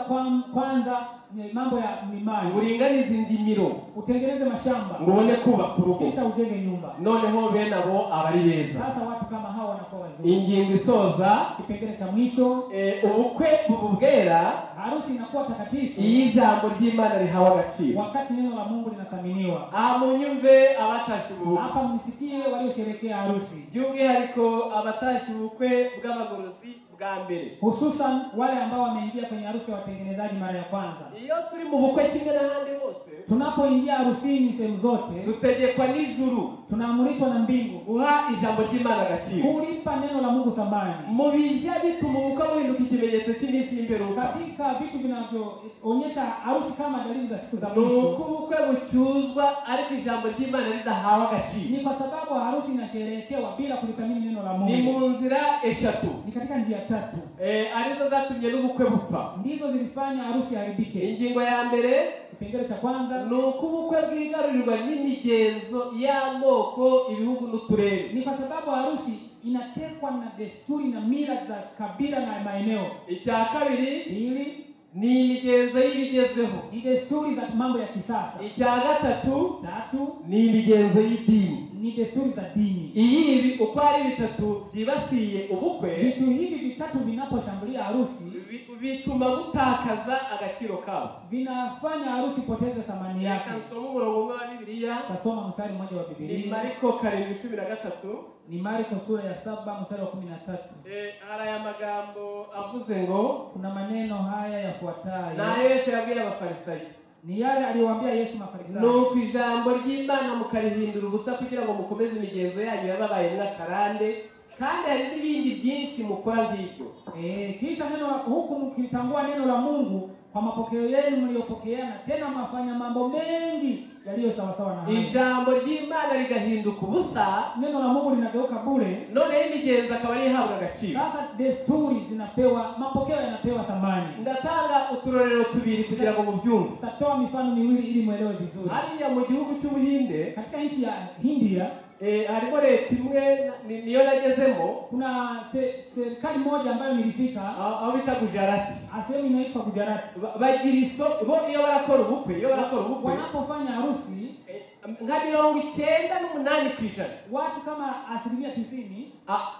Speaker 1: kwanza ni mambo ya mimani,
Speaker 2: uringanize indimiro.
Speaker 1: Utengeneze mashamba.
Speaker 2: Ngo ubone kubaka urugo
Speaker 1: kisha ujenge nyumba.
Speaker 2: Noneho bene abo abari beza.
Speaker 1: Sasa watu kama hawa wanakuwa wazuri.
Speaker 2: Ingingo isoza
Speaker 1: kipengele cha mwisho.
Speaker 2: e, ubukwe bubu bwera
Speaker 1: harusi inakuwa takatifu.
Speaker 2: Iyo ijambo ry'imana rihawe agaciro.
Speaker 1: Wakati neno la mungu linathaminiwa.
Speaker 2: Munyumve abatashye ubu
Speaker 1: hapa mnisikie waliosherekea harusi.
Speaker 2: By'umwihariko abatashye ubukwe bw'abagorozi bwa mbere.
Speaker 1: Hususan wale ambao wameingia kwenye harusi ya watengenezaji mara ya kwanza.
Speaker 2: Iyo turi mu bukwe kimwe n'ahandi hose
Speaker 1: tunapoingia harusini sehemu zote
Speaker 2: dutegekwa n'ijuru.
Speaker 1: tunaamurishwa na mbingu.
Speaker 2: Guha ijambo ry'imana agaciro.
Speaker 1: Kulipa neno la mungu thamani
Speaker 2: mu bijya bituma ubukwe buhinduka ikimenyetso cy'iminsi y'imperuka.
Speaker 1: Katika vitu vinavyoonyesha harusi kama dalili za siku za
Speaker 2: ni
Speaker 1: mwisho.
Speaker 2: Ubukwe bucyuzwa ariko ijambo ry'imana ridahawe agaciro.
Speaker 1: Ni kwa sababu harusi inasherehekewa bila kulithamini neno la
Speaker 2: ni
Speaker 1: mungu.
Speaker 2: mu nzira eshatu.
Speaker 1: Ni katika njia tatu.
Speaker 2: Eh, arizo zatumye n'ubukwe bupfa.
Speaker 1: Ndizo zilifanya harusi haribike
Speaker 2: ingingo ya mbere
Speaker 1: kipengele cha kwanza
Speaker 2: ni ukubukwe bwigarurirwa n'imigenzo y'amoko ibihugu n'uturere.
Speaker 1: ni kwa sababu harusi inatekwa na desturi na mila za kabila na maeneo.
Speaker 2: Icya kabiri
Speaker 1: pili
Speaker 2: ni imigenzo y'ibigezweho
Speaker 1: ni desturi za mambo ya kisasa.
Speaker 2: Icya gatatu
Speaker 1: tatu.
Speaker 2: Ni imigenzo y'idini
Speaker 1: ni desturi za dini
Speaker 2: iyi uko ari bitatu byibasiye ubukwe.
Speaker 1: Vitu hivi vitatu vinaposhambulia harusi
Speaker 2: bi- bituma butakaza agaciro kabo.
Speaker 1: vinafanya harusi poteza thamani yake.
Speaker 2: Kasoma umurongo umwe wa bibiliya
Speaker 1: kasoma mstari mmoja wa
Speaker 2: ni
Speaker 1: bibilia
Speaker 2: mariko karindwi cumi na gatatu
Speaker 1: ni marko sura ya saba mstari wa kumi na tatu.
Speaker 2: Eh, hari magambo avuze ngo
Speaker 1: kuna maneno haya
Speaker 2: na
Speaker 1: yafuatayo
Speaker 2: yesu yabwira abafarisayo
Speaker 1: ni yale aliyowaambia yesu mafarisayo.
Speaker 2: Nuko ijambo ry'imana mukarihindura ubusa kugira ngo mukomeze imigenzo yanyu yababaye mwakarande kandi hari n'ibindi byinshi mukora nk'ibyo.
Speaker 1: Eh, kisha neno huku mkitangua neno la mungu kwa mapokeo yenu mliyopokeana tena mwafanya mambo mengi yaliyo sawasawa na
Speaker 2: ijambo ry'imana rigahinduka ubusa.
Speaker 1: Neno la mungu linageuka bure.
Speaker 2: Noneho imigenzo akaba ariyo ihabwa agaciro.
Speaker 1: Sasa desturi zinapewa mapokeo yanapewa thamani.
Speaker 2: Ndatanga uturorero tubiri kugira ngo mubyumve
Speaker 1: tutatoa mifano miwili ili mwelewe vizuri.
Speaker 2: Hariya mu gihugu cy'ubuhinde
Speaker 1: katika nchi ya hindia
Speaker 2: eh, harimo leta imwe niyo nagezemo
Speaker 1: kuna se- serikali moja ambayo nilifika.
Speaker 2: Aho bita gujarati.
Speaker 1: Sehemu inaitwa gujarati.
Speaker 2: Bagira isoko bo iyo barakora ubukwe iyo barakora ubukwe
Speaker 1: wanapofanya harusi
Speaker 2: eh, nka mirongo icyenda n'umunani ku ijana
Speaker 1: watu kama asilimia tisini.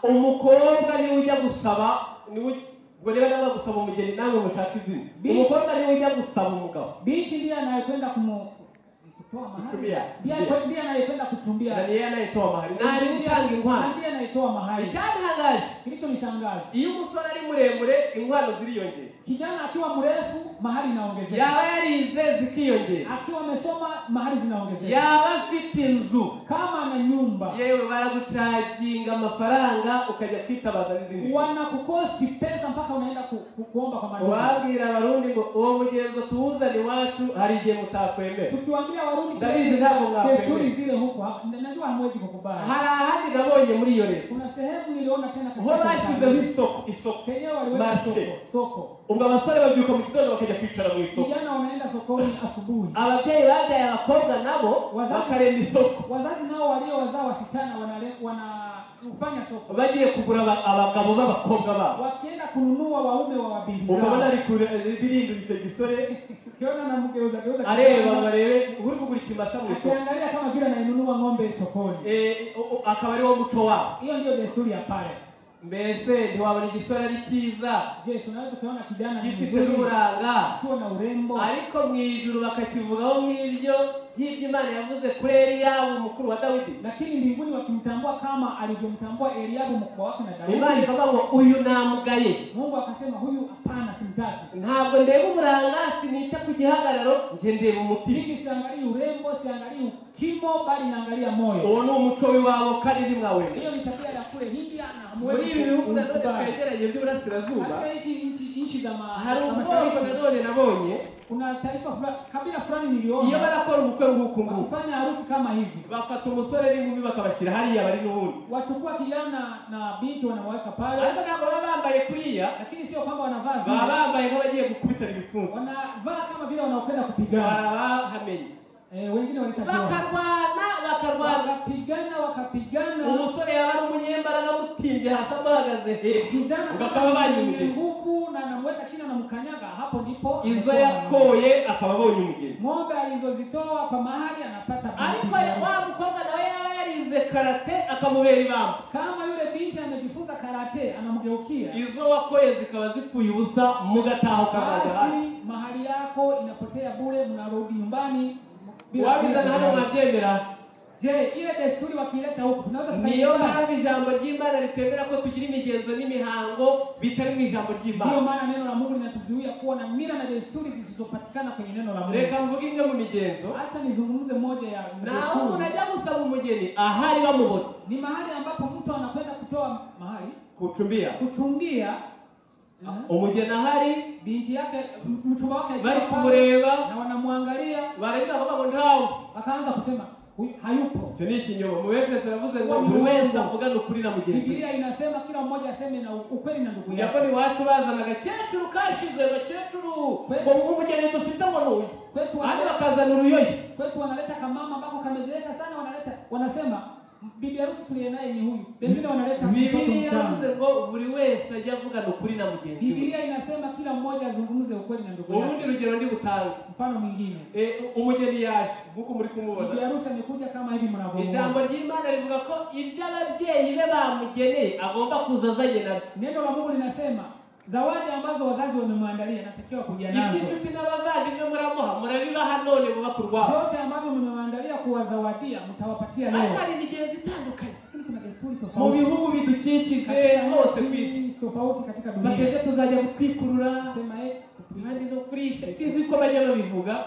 Speaker 2: Umukobwa niwe ujya gusaba niwe ubwo nanga gusaba umugeni nawe mushaka izina umukobwa niwe ujya gusaba umugabo
Speaker 1: binti ndiye anayekwenda kumu
Speaker 2: Kuchumbia.
Speaker 1: ndiye ndiye. anayekwenda kuchumbia.
Speaker 2: Na niyo anayetoa mahari na gutanga inkwano
Speaker 1: ndiye anayetoa mahari
Speaker 2: icyantangaje
Speaker 1: kilichonishangaza
Speaker 2: iyo umusore ari muremure inkwano ziriyongera
Speaker 1: kijana akiwa mrefu mahali inaongezeka.
Speaker 2: Yaba yarize zikiyongera
Speaker 1: akiwa amesoma mahali zinaongezeka.
Speaker 2: Yaba afite inzu
Speaker 1: kama ana nyumba.
Speaker 2: Yewe baragucaginga amafaranga ukajya kwitabaza n'izindi
Speaker 1: wanakukosti pesa mpaka unaenda ku, ku, kuomba kwa maduka
Speaker 2: wabwira abarundi ngo uwo mugenzo tuwuzane iwacu hari igihe mutakwemera.
Speaker 1: Tukiwaambia warundi
Speaker 2: Ndabizi ntabwo mwakwemera.
Speaker 1: desturi zile huko najua hamwezi kukubali.
Speaker 2: Hari ahandi nabonye muri iyo leta.
Speaker 1: Kuna sehemu niliona tena
Speaker 2: ho
Speaker 1: katika
Speaker 2: bashyizeho
Speaker 1: serikali.
Speaker 2: isoko isoko.
Speaker 1: Penyewe waliweka soko soko
Speaker 2: ubwo abasore babyuka mu gitondo bakajya kwicara mu isoko
Speaker 1: vijana wanaenda sokoni asubuhi.
Speaker 2: Ababyeyi babyaye abakobwa nabo bakarenda isoko
Speaker 1: wazazi nao waliowazaa wasichana wanafanya soko.
Speaker 2: Bagiye kugura abagabo b'abakobwa babo
Speaker 1: wakienda kununua waume wa wabinti
Speaker 2: ukabona ari birindura icyo gisore?
Speaker 1: Namgeuza geuza
Speaker 2: areba ngo arebe uri kugura ikimasa mu isoko
Speaker 1: akiangalia kama vile anainunua ng'ombe sokoni.
Speaker 2: Eh, o- o- muco wabo
Speaker 1: hiyo ndio desturi ya pale
Speaker 2: mbese ntiwabona igisore ari cyiza
Speaker 1: unaweza kijana
Speaker 2: gifite
Speaker 1: na urembo
Speaker 2: ariko mu ijuru bakakivugaho nk'ibyo. Nk'ibyo imana yavuze kuri eliyabu mkuru wa dawidi.
Speaker 1: Lakini mbinguni wakimtambua kama alivyomtambua eliabu mkuu wake na
Speaker 2: imana
Speaker 1: daudi
Speaker 2: ikavuga ngo uyu namugaye
Speaker 1: mungu akasema huyu hapana simtaki.
Speaker 2: Ntabwo ndeba uburanga nita ku gihagararo nje ndeba umutima.
Speaker 1: Mimi siangalii urembo siangalii kimo bali naangalia moyo.
Speaker 2: Uwo ni umuco w'iwabo kandi mwawe,
Speaker 1: hiyo ni tabia ya kule hindia na
Speaker 2: muri ibi bihugu nanone
Speaker 1: kukubali.
Speaker 2: twegeranye by'uburasirazuba.
Speaker 1: Nchi za
Speaker 2: nabonye
Speaker 1: kuna taifa fulani kabila fulani niliona.
Speaker 2: Iyo barakora ubukwe nguku nguku
Speaker 1: wakifanya harusi kama hivi.
Speaker 2: Bafata umusore n'inkumi bakabashyira hariya bari n'ubundi
Speaker 1: wachukua kijana na binti wanawaweka pale.
Speaker 2: Ariko ntabwo baba bambaye kuriya.
Speaker 1: Lakini sio kwamba wanavaa
Speaker 2: baba
Speaker 1: vile.
Speaker 2: bambaye nk'abagiye gukubitana ibipfunsi
Speaker 1: wanavaa kama vile wanaopenda kupigana.
Speaker 2: Barabahamenye
Speaker 1: eh, wengine walishajua
Speaker 2: bakarwana bakarwana.
Speaker 1: Wakapigana wakapigana.
Speaker 2: Umusore yaba ari umunyembaraga amutimbye hasi hejuru
Speaker 1: kijana
Speaker 2: bakaba umugeni
Speaker 1: nguvu na anamweka chini anamkanyaga hapo ndipo
Speaker 2: izo yakoye akaba abonye umugeni
Speaker 1: ng'ombe alizozitoa kwa mahali anapata
Speaker 2: ariko wa mukobwa nawe yaba yarize karate akamubera ibamba
Speaker 1: kama yule binti amejifunza karate anamgeukia.
Speaker 2: Izo wakoye zikaba zipfuye ubusa mugataha
Speaker 1: basi mahali yako inapotea bure mnarudi nyumbani bila-
Speaker 2: wabizana hano mwabyemera
Speaker 1: je ile desturi wakileta huko tunaweza
Speaker 2: niyo mpamvu ijambo ry'imana ritemera ko tugira imigenzo n'imihango bitari mu ijambo ry'imana.
Speaker 1: Niyo maana neno la mungu linatuzuia kuwa na mila na desturi zisizopatikana kwenye neno la mungu.
Speaker 2: Reka mvuge imwe mu migenzo.
Speaker 1: Acha nizungumze moja ya
Speaker 2: naho unajya gusaba umugeni ahari bamubona
Speaker 1: ni mahali ambapo mtu anakwenda kutoa mahali
Speaker 2: kucumbia
Speaker 1: kuchungia eh,
Speaker 2: umugeni ahari.
Speaker 1: Binti yake mchumba wake
Speaker 2: bari kumureba.
Speaker 1: na wanamwangalia.
Speaker 2: Barabwira bavuga ngo ntawe
Speaker 1: wakaanza kusema "Huyu hayupo.
Speaker 2: Icyo ni ikinyoma mu befeso yavuze ngo
Speaker 1: Wa
Speaker 2: buri wese avugane ukuri na mugenzi we
Speaker 1: bibilia inasema kila mmoja aseme na ukweli na ndugu yake.
Speaker 2: Yakoni watu bazana agakecuru kashize agakecuru ngo umugeni dufite ngo ni uyu
Speaker 1: kwetu wanaleta,
Speaker 2: kwetu uruyoyi
Speaker 1: kwetu wanaleta kamama ambako kamezeeka sana wanaleta wanasema bibi harusi tuliye naye ni huyu. Wengine wanaleta
Speaker 2: yavuze
Speaker 1: mchanga.
Speaker 2: ngo buri wese ajye avugana ukuri na mugenzi we
Speaker 1: bibilia inasema kila mmoja azungumze ukweli na ndugu
Speaker 2: urundi
Speaker 1: yake.
Speaker 2: Rugero ndi butanga.
Speaker 1: mfano mwingine.
Speaker 2: Eh, umugeni yaje nk'uko muri kumubona
Speaker 1: bibi harusi amekuja kama hivi
Speaker 2: ijambo
Speaker 1: mnavyoona
Speaker 2: ry'imana rivuga ko ibyo ababyeyi be bamugeneye agomba kuza azanye nabyo
Speaker 1: neno la mungu linasema zawadi ambazo wazazi wamemwandalia natakiwa kuja nazo.
Speaker 2: muramuha
Speaker 1: vyote ambavyo mmewaandalia kuwazawadia mtawapatia leo.
Speaker 2: Itandukanye
Speaker 1: lakini kuna desturi
Speaker 2: mu
Speaker 1: tofauti
Speaker 2: bihugu bidukikije hose
Speaker 1: nchi tofauti katika dunia.
Speaker 2: Tuzajya gutwikurura
Speaker 1: sema eh
Speaker 2: kandi no kurisha. Ko bajya babivuga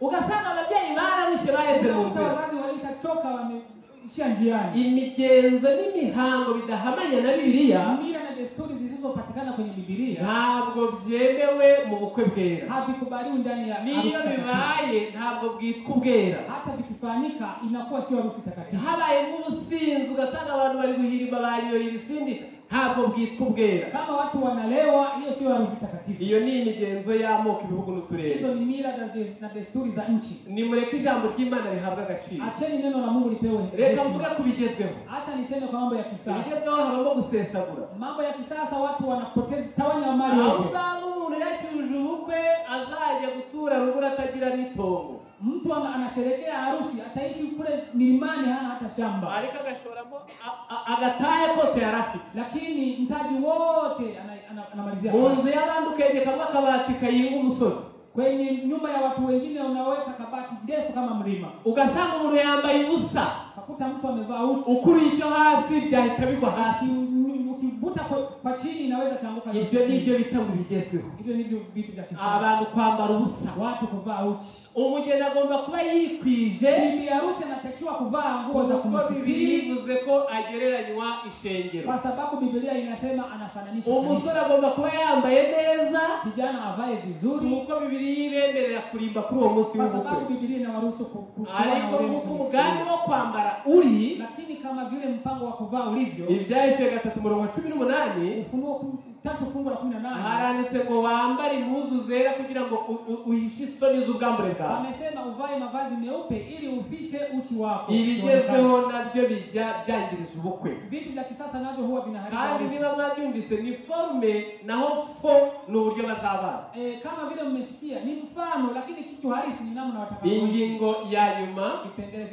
Speaker 2: ugasanga ababyeyi bararushe baheze mu nzira
Speaker 1: wazazi walishachoka wameishia njiani.
Speaker 2: Imigenzo n'imihango bidahamanya na
Speaker 1: Biblia na desturi zisizopatikana kwenye bibilia
Speaker 2: ntabwo byemewe mu bukwe bwera.
Speaker 1: havikubaliwi ndani ya
Speaker 2: niyo bibaye ntabwo bwitwa ubwera.
Speaker 1: Hata vikifanyika inakuwa sio harusi takatifu.
Speaker 2: Habaye nk'ubusinzi ugasanga abantu bari guhirima banyoye ibisindisha ntabwo mbikubwira
Speaker 1: kama watu wanalewa hiyo sio harusi takatifu
Speaker 2: iyo ni imigenzo y'amoko ibihugu n'uturere
Speaker 1: hizo ni mila na des- na desturi za nchi.
Speaker 2: Nimureke ijambo ry'imana rihabwa agaciro
Speaker 1: acheni neno la mungu lipewe
Speaker 2: reka mvuge ku bigezweho
Speaker 1: acha niseme kwa mambo ya kisasa.
Speaker 2: Bigezweho harimo gusesagura
Speaker 1: mambo ya kisasa watu wanapoteza tawanya mali
Speaker 2: aho
Speaker 1: yote.
Speaker 2: usanga umuntu ubukwe azajya gutura rugura atagira n'itongo
Speaker 1: mtu anasherekea harusi ataishi kule milimani hana hata shamba.
Speaker 2: Ariko agashoramo a- a- agatahe kose yari
Speaker 1: lakini mtaji wote ana- ana- anamalizia.
Speaker 2: Mu
Speaker 1: pale.
Speaker 2: keje y'abandi ukegekamo akabati kayinga umusozi
Speaker 1: kwenye nyumba ya watu wengine unaweka kabati ndefu kama mlima.
Speaker 2: Ugasanga umuntu yambaye ubusa
Speaker 1: kakuta mtu amevaa uchi.
Speaker 2: Hasi byahita bigwa hasi.
Speaker 1: Ukivuta kwa, chini inaweza kaanguka
Speaker 2: bigezweho
Speaker 1: vya kisasa
Speaker 2: abantu kwambara ubusa
Speaker 1: watu kuvaa uchi.
Speaker 2: Umugeni agomba kuba yikwije
Speaker 1: bibi harusi anatakiwa kuvaa nguo za kumsitiri.
Speaker 2: bivuze ko agereranywa ishengero.
Speaker 1: Kwa sababu biblia inasema anafananisha
Speaker 2: umusore agomba kuba yambaye neza.
Speaker 1: Kijana avaye vizuri.
Speaker 2: Kurimba kuri uwo munsi
Speaker 1: kwa sababu biblia inawaruhusu kuwa na
Speaker 2: ariko umugambi wo kwambara uri
Speaker 1: lakini kama vile mpango wa kuvaa ulivyo
Speaker 2: ibyahise gatatu murongo cumi n'umunani
Speaker 1: ufunuo tatu fungu la kumi na nane
Speaker 2: haranditse ngo wambare impuzu zera kugira ngo uhishe isoni z'ubwambure bwawe
Speaker 1: amesema uvae mavazi meupe ili ufiche uchi wako.
Speaker 2: Ibigezweho nabyo bijya byangiriza ubukwe.
Speaker 1: Vitu vya kisasa navyo huwa vinaharibu
Speaker 2: kandi niba mwabyumvise ni forume naho fo ni uburyo bazabana.
Speaker 1: Eh, kama vile mmesikia ni mfano lakini kitu halisi ni namna watakavyoishi.
Speaker 2: Ingingo ya nyuma
Speaker 1: kipengele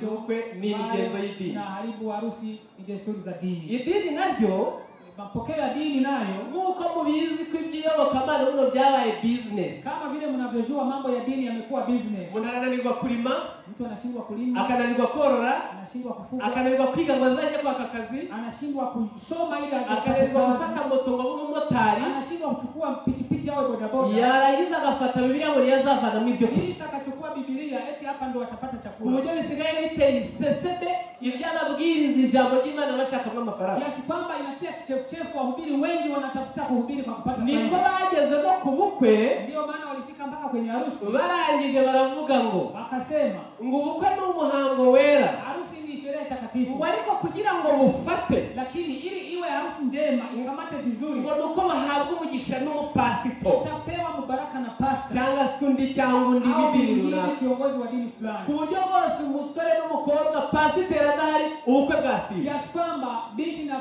Speaker 1: cha
Speaker 2: ubukwe ni imigenzo y'idini
Speaker 1: inaharibu harusi ni desturi za dini.
Speaker 2: Idini naryo
Speaker 1: mapokeo ya dini nayo
Speaker 2: nk'uko mubizi ko iby'iyobokamana buno byabaye business.
Speaker 1: Kama vile mnavyojua mambo ya dini yamekuwa business.
Speaker 2: Umuntu kulima.
Speaker 1: Mtu anashindwa kulima
Speaker 2: akananirwa korora.
Speaker 1: Anashindwa kufuga.
Speaker 2: Akananirwa kwiga ngo kwa kwaka akazi
Speaker 1: anashindwa kusoma ili apate
Speaker 2: akananirwa
Speaker 1: kazi.
Speaker 2: moto ngo abe umumotari
Speaker 1: anashindwa kuchukua pikipiki awe bodaboda.
Speaker 2: Yarangiza agafata bibiliya ngo niyo azavanamo ibyo kurya
Speaker 1: kisha akachukua bibilia eti hapa ndo watapata
Speaker 2: ku
Speaker 1: chakula
Speaker 2: buryo bisigaye biteye iseseme jima ijambo ry'imana bashakamo amafaranga
Speaker 1: kiasi kwamba inatia kichefuchefu wahubiri wengi wanatafuta kuhubiri kwa kupata
Speaker 2: niko bageze no ku bukwe
Speaker 1: ndio maana walifika mpaka kwenye harusi.
Speaker 2: Barangije baravuga ngo.
Speaker 1: Wakasema
Speaker 2: ngo ubukwe ni umuhango wera.
Speaker 1: Harusi ni sherehe takatifu.
Speaker 2: Ngo ariko kugira ngo bufate
Speaker 1: lakini ili iwe harusi njema ikamate vizuri.
Speaker 2: Ngo nuko uko bahabwa umugisha n'umupasito.
Speaker 1: Utapewa mubaraka na pasta.
Speaker 2: Cyangwa se undi cyangwa undi
Speaker 1: mwingine
Speaker 2: runaka.
Speaker 1: kiongozi wa dini
Speaker 2: ku
Speaker 1: fulani
Speaker 2: buryo bwose umusore n'umukobwa pasiteri adahari ubukwe bwasiba
Speaker 1: kiasi kwamba binti na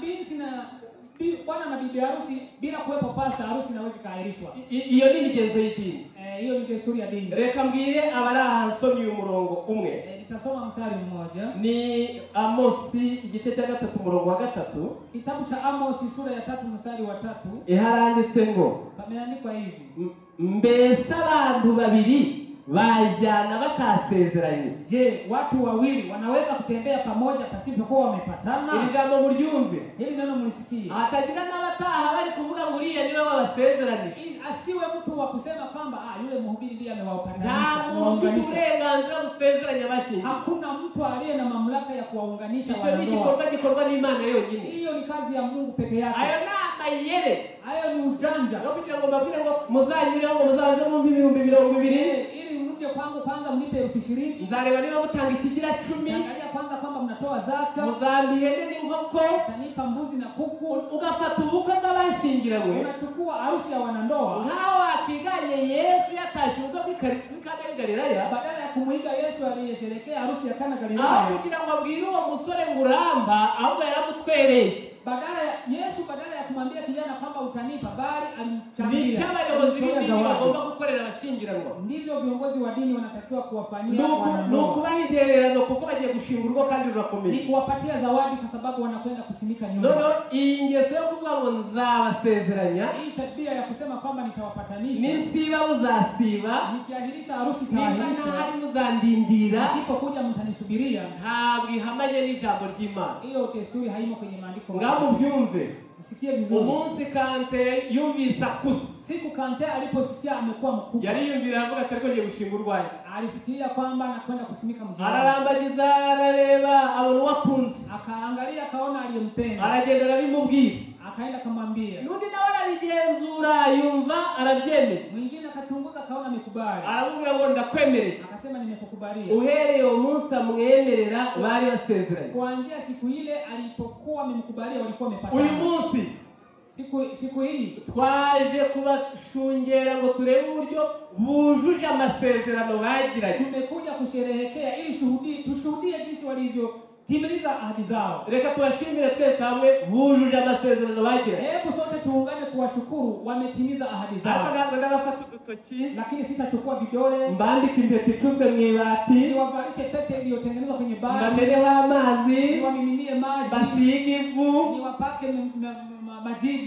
Speaker 1: binti na bwana na bibi harusi bila kuwepo pasta harusi inaweza kaahirishwa.
Speaker 2: Hiyo iyo ni migenzo y'idini
Speaker 1: Eh, hiyo ni desturi ya dini.
Speaker 2: Reka mbwire abari aha nsomye uyu murongo umwe.
Speaker 1: Eh, nitasoma mstari mmoja.
Speaker 2: Ni amosi igice cya gatatu umurongo wa gatatu.
Speaker 1: Kitabu cha amosi sura ya tatu mstari wa tatu.
Speaker 2: Iharanditse ngo
Speaker 1: pameandikwa hivi.
Speaker 2: Mbesa mbese abantu babiri bajyana batasezeranye
Speaker 1: je watu wawili wanaweza kutembea pamoja pasipokuwa wamepatana ili
Speaker 2: jambo mulyumve
Speaker 1: hili neno mulisikie
Speaker 2: atagira n'abataha bari kuvuga ngo niwe wabasezeranije
Speaker 1: asiwe mtu wa kusema kwamba ah yule mhubiri ndiye amewapatanisha
Speaker 2: uburenganzira busezeranya bashinyi
Speaker 1: hakuna mtu aliye na mamlaka ya kuwaunganisha wanandoa
Speaker 2: hicho ni gikorwa n'imana yonyine
Speaker 1: hiyo ni kazi ya Mungu peke yake
Speaker 2: ayo ni amayere
Speaker 1: ayo ni ujanja
Speaker 2: no kugira ngo mbabwire ngo muzanyire ngo muzaze mu
Speaker 1: 2020 mje kwangu kwanza mlipe elfu ishirini.
Speaker 2: Nzareba niba mutanga ikigira cumi
Speaker 1: angalia kwanza kwamba mnatoa zaka.
Speaker 2: Muzampa ihene n'inkoko
Speaker 1: utanipa mbuzi na kuku.
Speaker 2: Ugafata ubukwe bw'abashyingiranywe
Speaker 1: unachukua arusi ya wanandoa.
Speaker 2: Nk'aho akiganye yesu yatashye ubukwe bw'i Kana y'i galilaya
Speaker 1: badala ya kumwiga yesu aliyesherekea arusi ya kana
Speaker 2: aho
Speaker 1: galilaya
Speaker 2: kugira ngo abwire uwo musore nguramba ahubwo yaramutwereye
Speaker 1: badala ya yesu badala ya kumwambia kijana kwamba utanipa bali alimchangia.
Speaker 2: Bagomba gukorera abashyingiranwa
Speaker 1: ndivyo viongozi wa dini wanatakiwa kuwafanyia
Speaker 2: ni
Speaker 1: wanandoa
Speaker 2: kuko bagiye gushinga urugo kandi
Speaker 1: ni
Speaker 2: rurakomeye
Speaker 1: kuwapatia zawadi kwa sababu wanakwenda kusimika nyumba
Speaker 2: noneho iyi ngeso yo kuvuga ngo nzabasezeranya
Speaker 1: hii tabia ya kusema kwamba nitawapatanisha.
Speaker 2: Ninsiba muzasiba
Speaker 1: nikiahirisha harusi
Speaker 2: nimba
Speaker 1: nitaahirisha
Speaker 2: ntahari muzandindira
Speaker 1: nisipokuja mtanisubiria.
Speaker 2: Ntabwo ihamanye n'ijambo ry'imana
Speaker 1: hiyo desturi haimo kwenye maandiko
Speaker 2: ngaho mubyumve
Speaker 1: usikie vizuri.
Speaker 2: Umunsi kante yumvise akuze.
Speaker 1: Siku kante aliposikia amekuwa mkubwa.
Speaker 2: Yariyumvira avuga ati ariko ngiye gushinga urwanjye
Speaker 1: alifikiria kwamba anakwenda kusimika wake.
Speaker 2: ararambagiza arareba abona uwo akunze
Speaker 1: akaangalia akaona aliyempenda.
Speaker 2: Aragenda arabimubwira
Speaker 1: akaenda akamwambia
Speaker 2: n'undi nawe arabigenzura yumva arabyemeje
Speaker 1: akaona amekubali
Speaker 2: aramubwira ngo ndakwemereye
Speaker 1: akasema nimekukubalia
Speaker 2: uhereye uwo munsi amwemerera bari basezeranye
Speaker 1: kuanzia siku ile alipokuwa amemkubalia walikuwa
Speaker 2: uyu
Speaker 1: wamepatana
Speaker 2: munsi
Speaker 1: siku siku hii.
Speaker 2: Twaje kubashungera ngo turebe uburyo bujuje amasezerano bagiranye.
Speaker 1: Tumekuja kusherehekea ili shuhudi, tushuhudie jinsi walivyotimiliza ahadi zao.
Speaker 2: Reka tuwashimire twese hamwe bujuje amasezerano bagiranye
Speaker 1: hebu sote tuungane kuwashukuru wametimiza ahadi zao.
Speaker 2: Ntabwo fatu udutoki
Speaker 1: lakini sitachukua vidole.
Speaker 2: Mbandike impeta ikozwe mu ibati
Speaker 1: niwavalishe pete iliyotengenezwa kwenye bati
Speaker 2: mbameneho amazi
Speaker 1: niwamiminie maji.
Speaker 2: Basiga ivu
Speaker 1: niwapake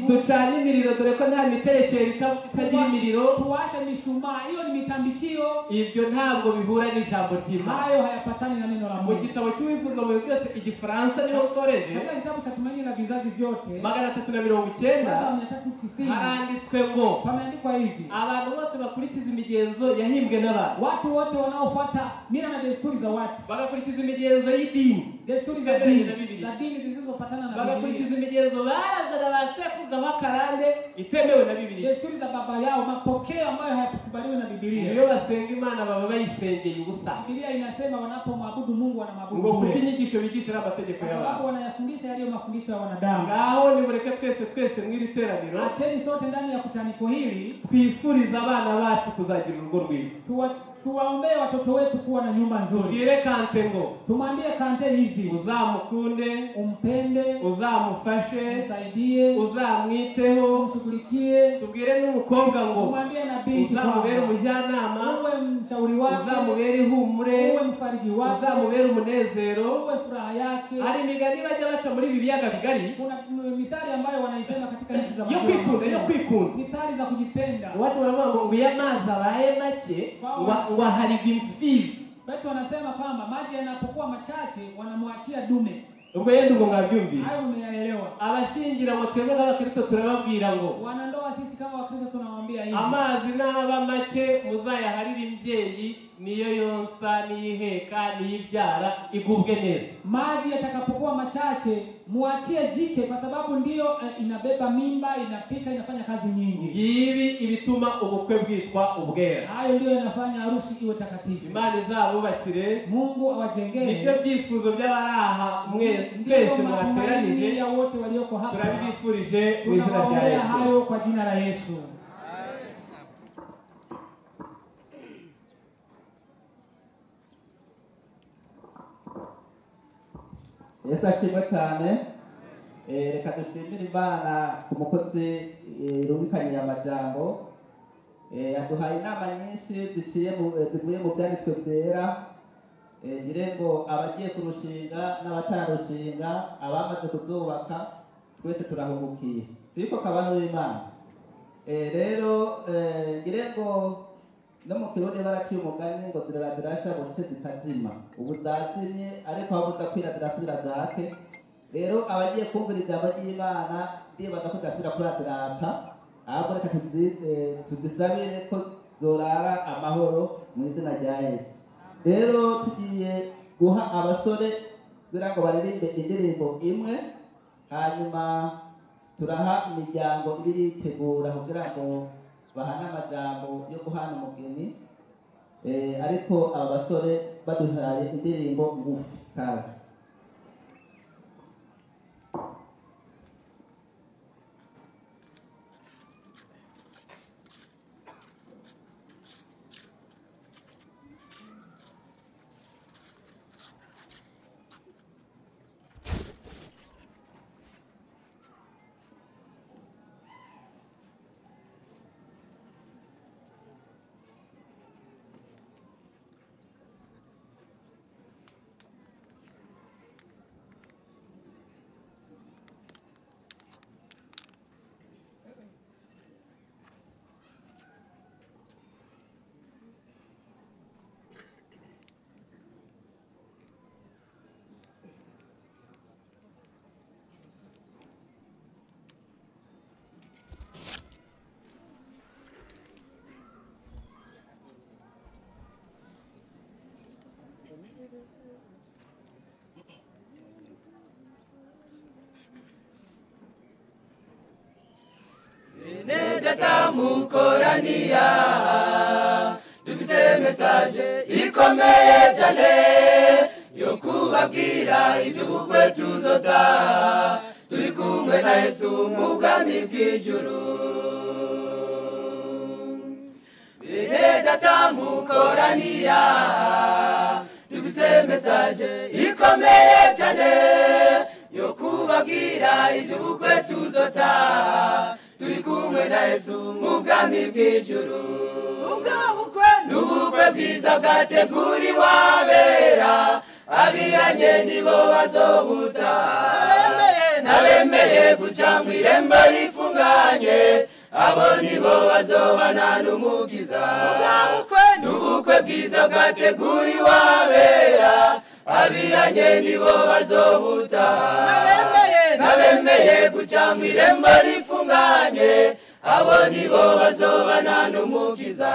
Speaker 2: ducane imiriro dore ko nta miterekero ita- itagira imiriro.
Speaker 1: tuwashe mishumaa iyo ni mitambikio.
Speaker 2: Ibyo ntabwo bihura n'ijambo ry'imana.
Speaker 1: Hayo hayapatani na neno la
Speaker 2: mu
Speaker 1: mungu.
Speaker 2: gitabo cy'uwifuza mu byose igifaransa niho usoreje.
Speaker 1: Katika kitabu cha tumaini la vizazi vyote.
Speaker 2: Magana atatu na mirongo icyenda
Speaker 1: tatu
Speaker 2: haranditswe ngo
Speaker 1: pameandikwa hivi.
Speaker 2: abantu bose bakurikiza imigenzo yahimbwe n'abantu.
Speaker 1: Watu wote wanaofuata mila na desturi za watu.
Speaker 2: Bagakurikiza imigenzo y'idini
Speaker 1: desturi za dini. za dini zisizopatana na Biblia.
Speaker 2: bagakurikiza imigenzo barazana ba sekuruzaho akarande itemewe na bibiliya
Speaker 1: desturi za baba yao mapokeo ambayo hayakubaliwi na Biblia.
Speaker 2: Iyo basenga imana baba bayisengeye ubusa
Speaker 1: Biblia inasema wanapomwabudu Mungu wanamwabudu
Speaker 2: ngo kuko inyigisho bigisha ari amategeko
Speaker 1: kwa sababu wanayafundisha yaliyo mafundisho ya wanadamu.
Speaker 2: Ngaho nimureke twese twese mw'iri teraniro
Speaker 1: acheni sote ndani ya kutaniko hili.
Speaker 2: Twifurize abana bacu kuzagira urugo rwiza
Speaker 1: tuwa, tuwaombee watoto wetu kuwa na nyumba nzuri.
Speaker 2: Ile kante ngo.
Speaker 1: Tumwambie kante hivi.
Speaker 2: Uzamukunde
Speaker 1: umpende.
Speaker 2: Uzamufashe
Speaker 1: msaidie,
Speaker 2: uzamwiteho
Speaker 1: umshughulikie.
Speaker 2: Tubwire n'umukobwa ngo.
Speaker 1: Umwambie na binti
Speaker 2: uzamubere umujyanama
Speaker 1: uwe mshauri wake.
Speaker 2: Uzamubere ihumure.
Speaker 1: Uwe mfariji wake.
Speaker 2: Uzamubere umunezero.
Speaker 1: Uwe furaha yake.
Speaker 2: Hari migani bajya baca muri ibi biyaga bigari
Speaker 1: kuna mitari mithali ambayo wanaisema katika nchi za
Speaker 2: yo kwikunda yo kwikunda.
Speaker 1: Mithali za kujipenda.
Speaker 2: Watu baravuga ngo iyo amazi abaye make ngo ngo mfizi
Speaker 1: wetu wanasema kwamba maji yanapokuwa machache wanamwachia dume.
Speaker 2: Ubwo yenda ubwo mwabyumvise
Speaker 1: hayo umeyaelewa.
Speaker 2: Abashyingira ngo twebwe nk'abakristo turababwira ngo.
Speaker 1: Wanandoa sisi kama wakristo tunawaambia hivi.
Speaker 2: Amazi naba make muzayaharire imbyeyi niyo yonsa niyo iheka niyo ibyara igubwe neza
Speaker 1: maji yatakapokuwa machache muachie jike kwa sababu ndiyo uh, inabeba mimba inapika inafanya kazi nyingi.
Speaker 2: Ngibi ibituma ubukwe bwitwa ubwera
Speaker 1: hayo ndiyo inafanya harusi iwe takatifu.
Speaker 2: Imana izabubakire
Speaker 1: mungu
Speaker 2: nibyo
Speaker 1: awajengee
Speaker 2: byifuzo byabaraha
Speaker 1: mwese
Speaker 2: mwateranije.
Speaker 1: ya wote walioko hapa
Speaker 2: turabibifurije mu izina rya yesu.
Speaker 1: Hayo kwa jina la yesu
Speaker 4: yesu ashimwe cyane. Eh, reka dushimire imana ku mukozi eh, rumvikanye amajambo Eh, yaduhaye inama nyinshi ziciye mu- eh, byanditswe byera. Eh, ngire ngo abagiye kurushinga n'abatarushinga abamaze kuzubaka twese turahungukiye siko kabano w'imana Eh, rero eh, ngire ngo no mu kirundi baraciye umugani ngo zirara zirasha mu gice zikazima. Ubu zazimye ariko aho buza kwira zirasubira zake. Rero abagiye kumvira ijambo ry'imana ndibaza ko zidasubira kurazirata ahubwo reka eh, tuzisabire ko zorara amahoro mu izina rya yesu. Rero tugiye guha abasore kugira ngo baririmbe indirimbo imwe hanyuma turaha imiryango iri iritegura kugira ngo bahane amajambo yo guhana umugeni Eh, ariko aba basore baduhaye indirimbo ngufi kazi
Speaker 3: data mukoraniya dufise mesaje ikomeye cyane yo kubabwira iby'ubukwe tuzotaha turi kumwe na yesu mu bwami bw'ijuru. Bene data mukoraniya dufise mesaje ikomeye cyane yo kubabwira iby'ubukwe tuzotaha turi kumwe na yesu mu bwami bw'ijuru ubwo bukwe ni ubukwe bwiza bwateguriwe abera. Abiyanye nibo bazobuta n'abemeye guca mu irembo rifunganye. Abo nibo bazobana n'umukiza. Ni ubukwe bwiza bwateguriwe abera. Abiyanye nibo bazobuta n'abemeye guca mu irembo rifunganye. Abo nibo bazobana n'umukiza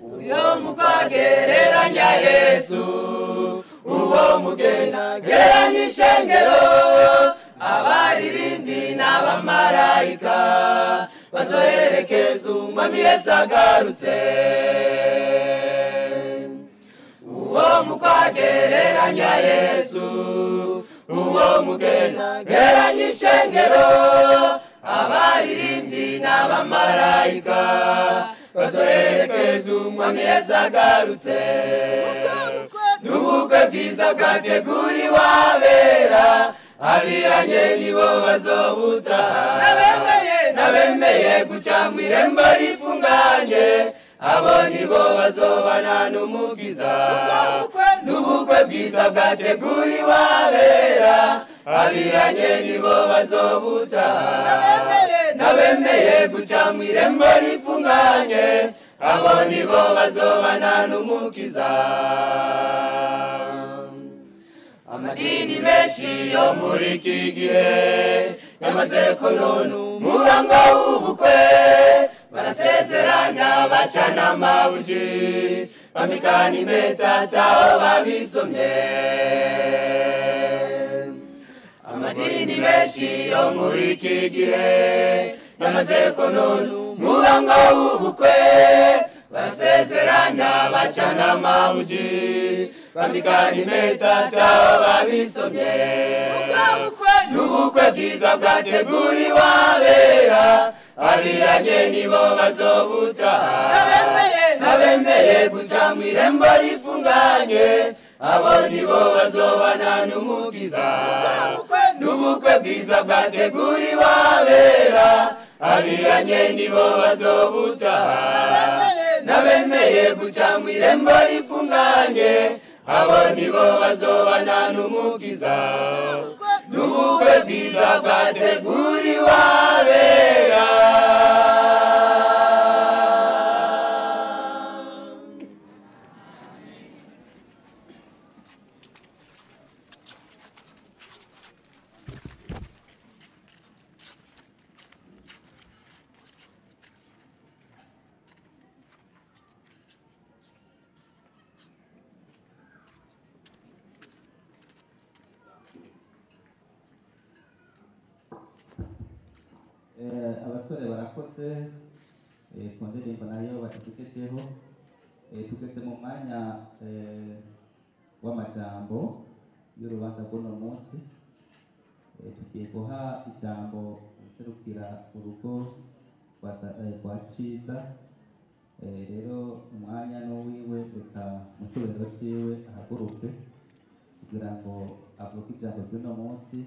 Speaker 3: uyo mukwagereranya yesu. Uwo mugenda geranya ishengero. Abaririmbyi n'abamarayika bazoherekeza umwami yesu agarutse uwo mukwagereranya yesu. Uwo mugenda geranya ishengero. Abaririmbyi n'abamarayika bazoherekeza umwami yesu agarutse. N'ubukwe bwiza bwateguriwe abera. Abihanye nibo bazobuta n'abemeye. Guca mu irembo rifunganye abo nibo bazobana n'umukiza. N'ubukwe bwiza bwateguriwe abera. Abihanye nibo bazobuta. N'abemeye guca mu irembo rifunganye. Abo nibo bazobana n'umukiza. Amadini menshi yo muri iki gihe yamaze konona umurango w'ubukwe barasezeranya bacana amabuji bamikana impeta taho babisomye amadini menshi yo muri iki gihe yamaze konona umurango w'ubukwe barasezeranya bacana amabuji bambikana impeta taho babisomye n'ubukwe bwiza bwateguriwe abera abiranye nibo bazobuta n'abemeye guca mu irembo rifunganye abo nibo bazobana n'umukiza n'ubukwe bwiza bwateguriwe abera abiranye nibo bazobuta n'abemeye guca mu irembo rifunganye abo nibo bazobana n'umukiza n'ubukwe bwiza bwateguriwe abera
Speaker 4: abasore barakoze. Eh, ku ndirimbo na yo batugejejeho Eh, tugeze mu mwanya eh, w'amajambo y'urubanza rw'uno munsi. Eh, tugiye guha ijambo userukira urugo rwa eh, ciza. Eh, rero umwanya n'uwiwe reka mu cyubahiro ciwe ahaguruke kugira ngo avuge ijambo ry'uno munsi.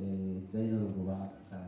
Speaker 4: Eh, rijanye n'uru rubanza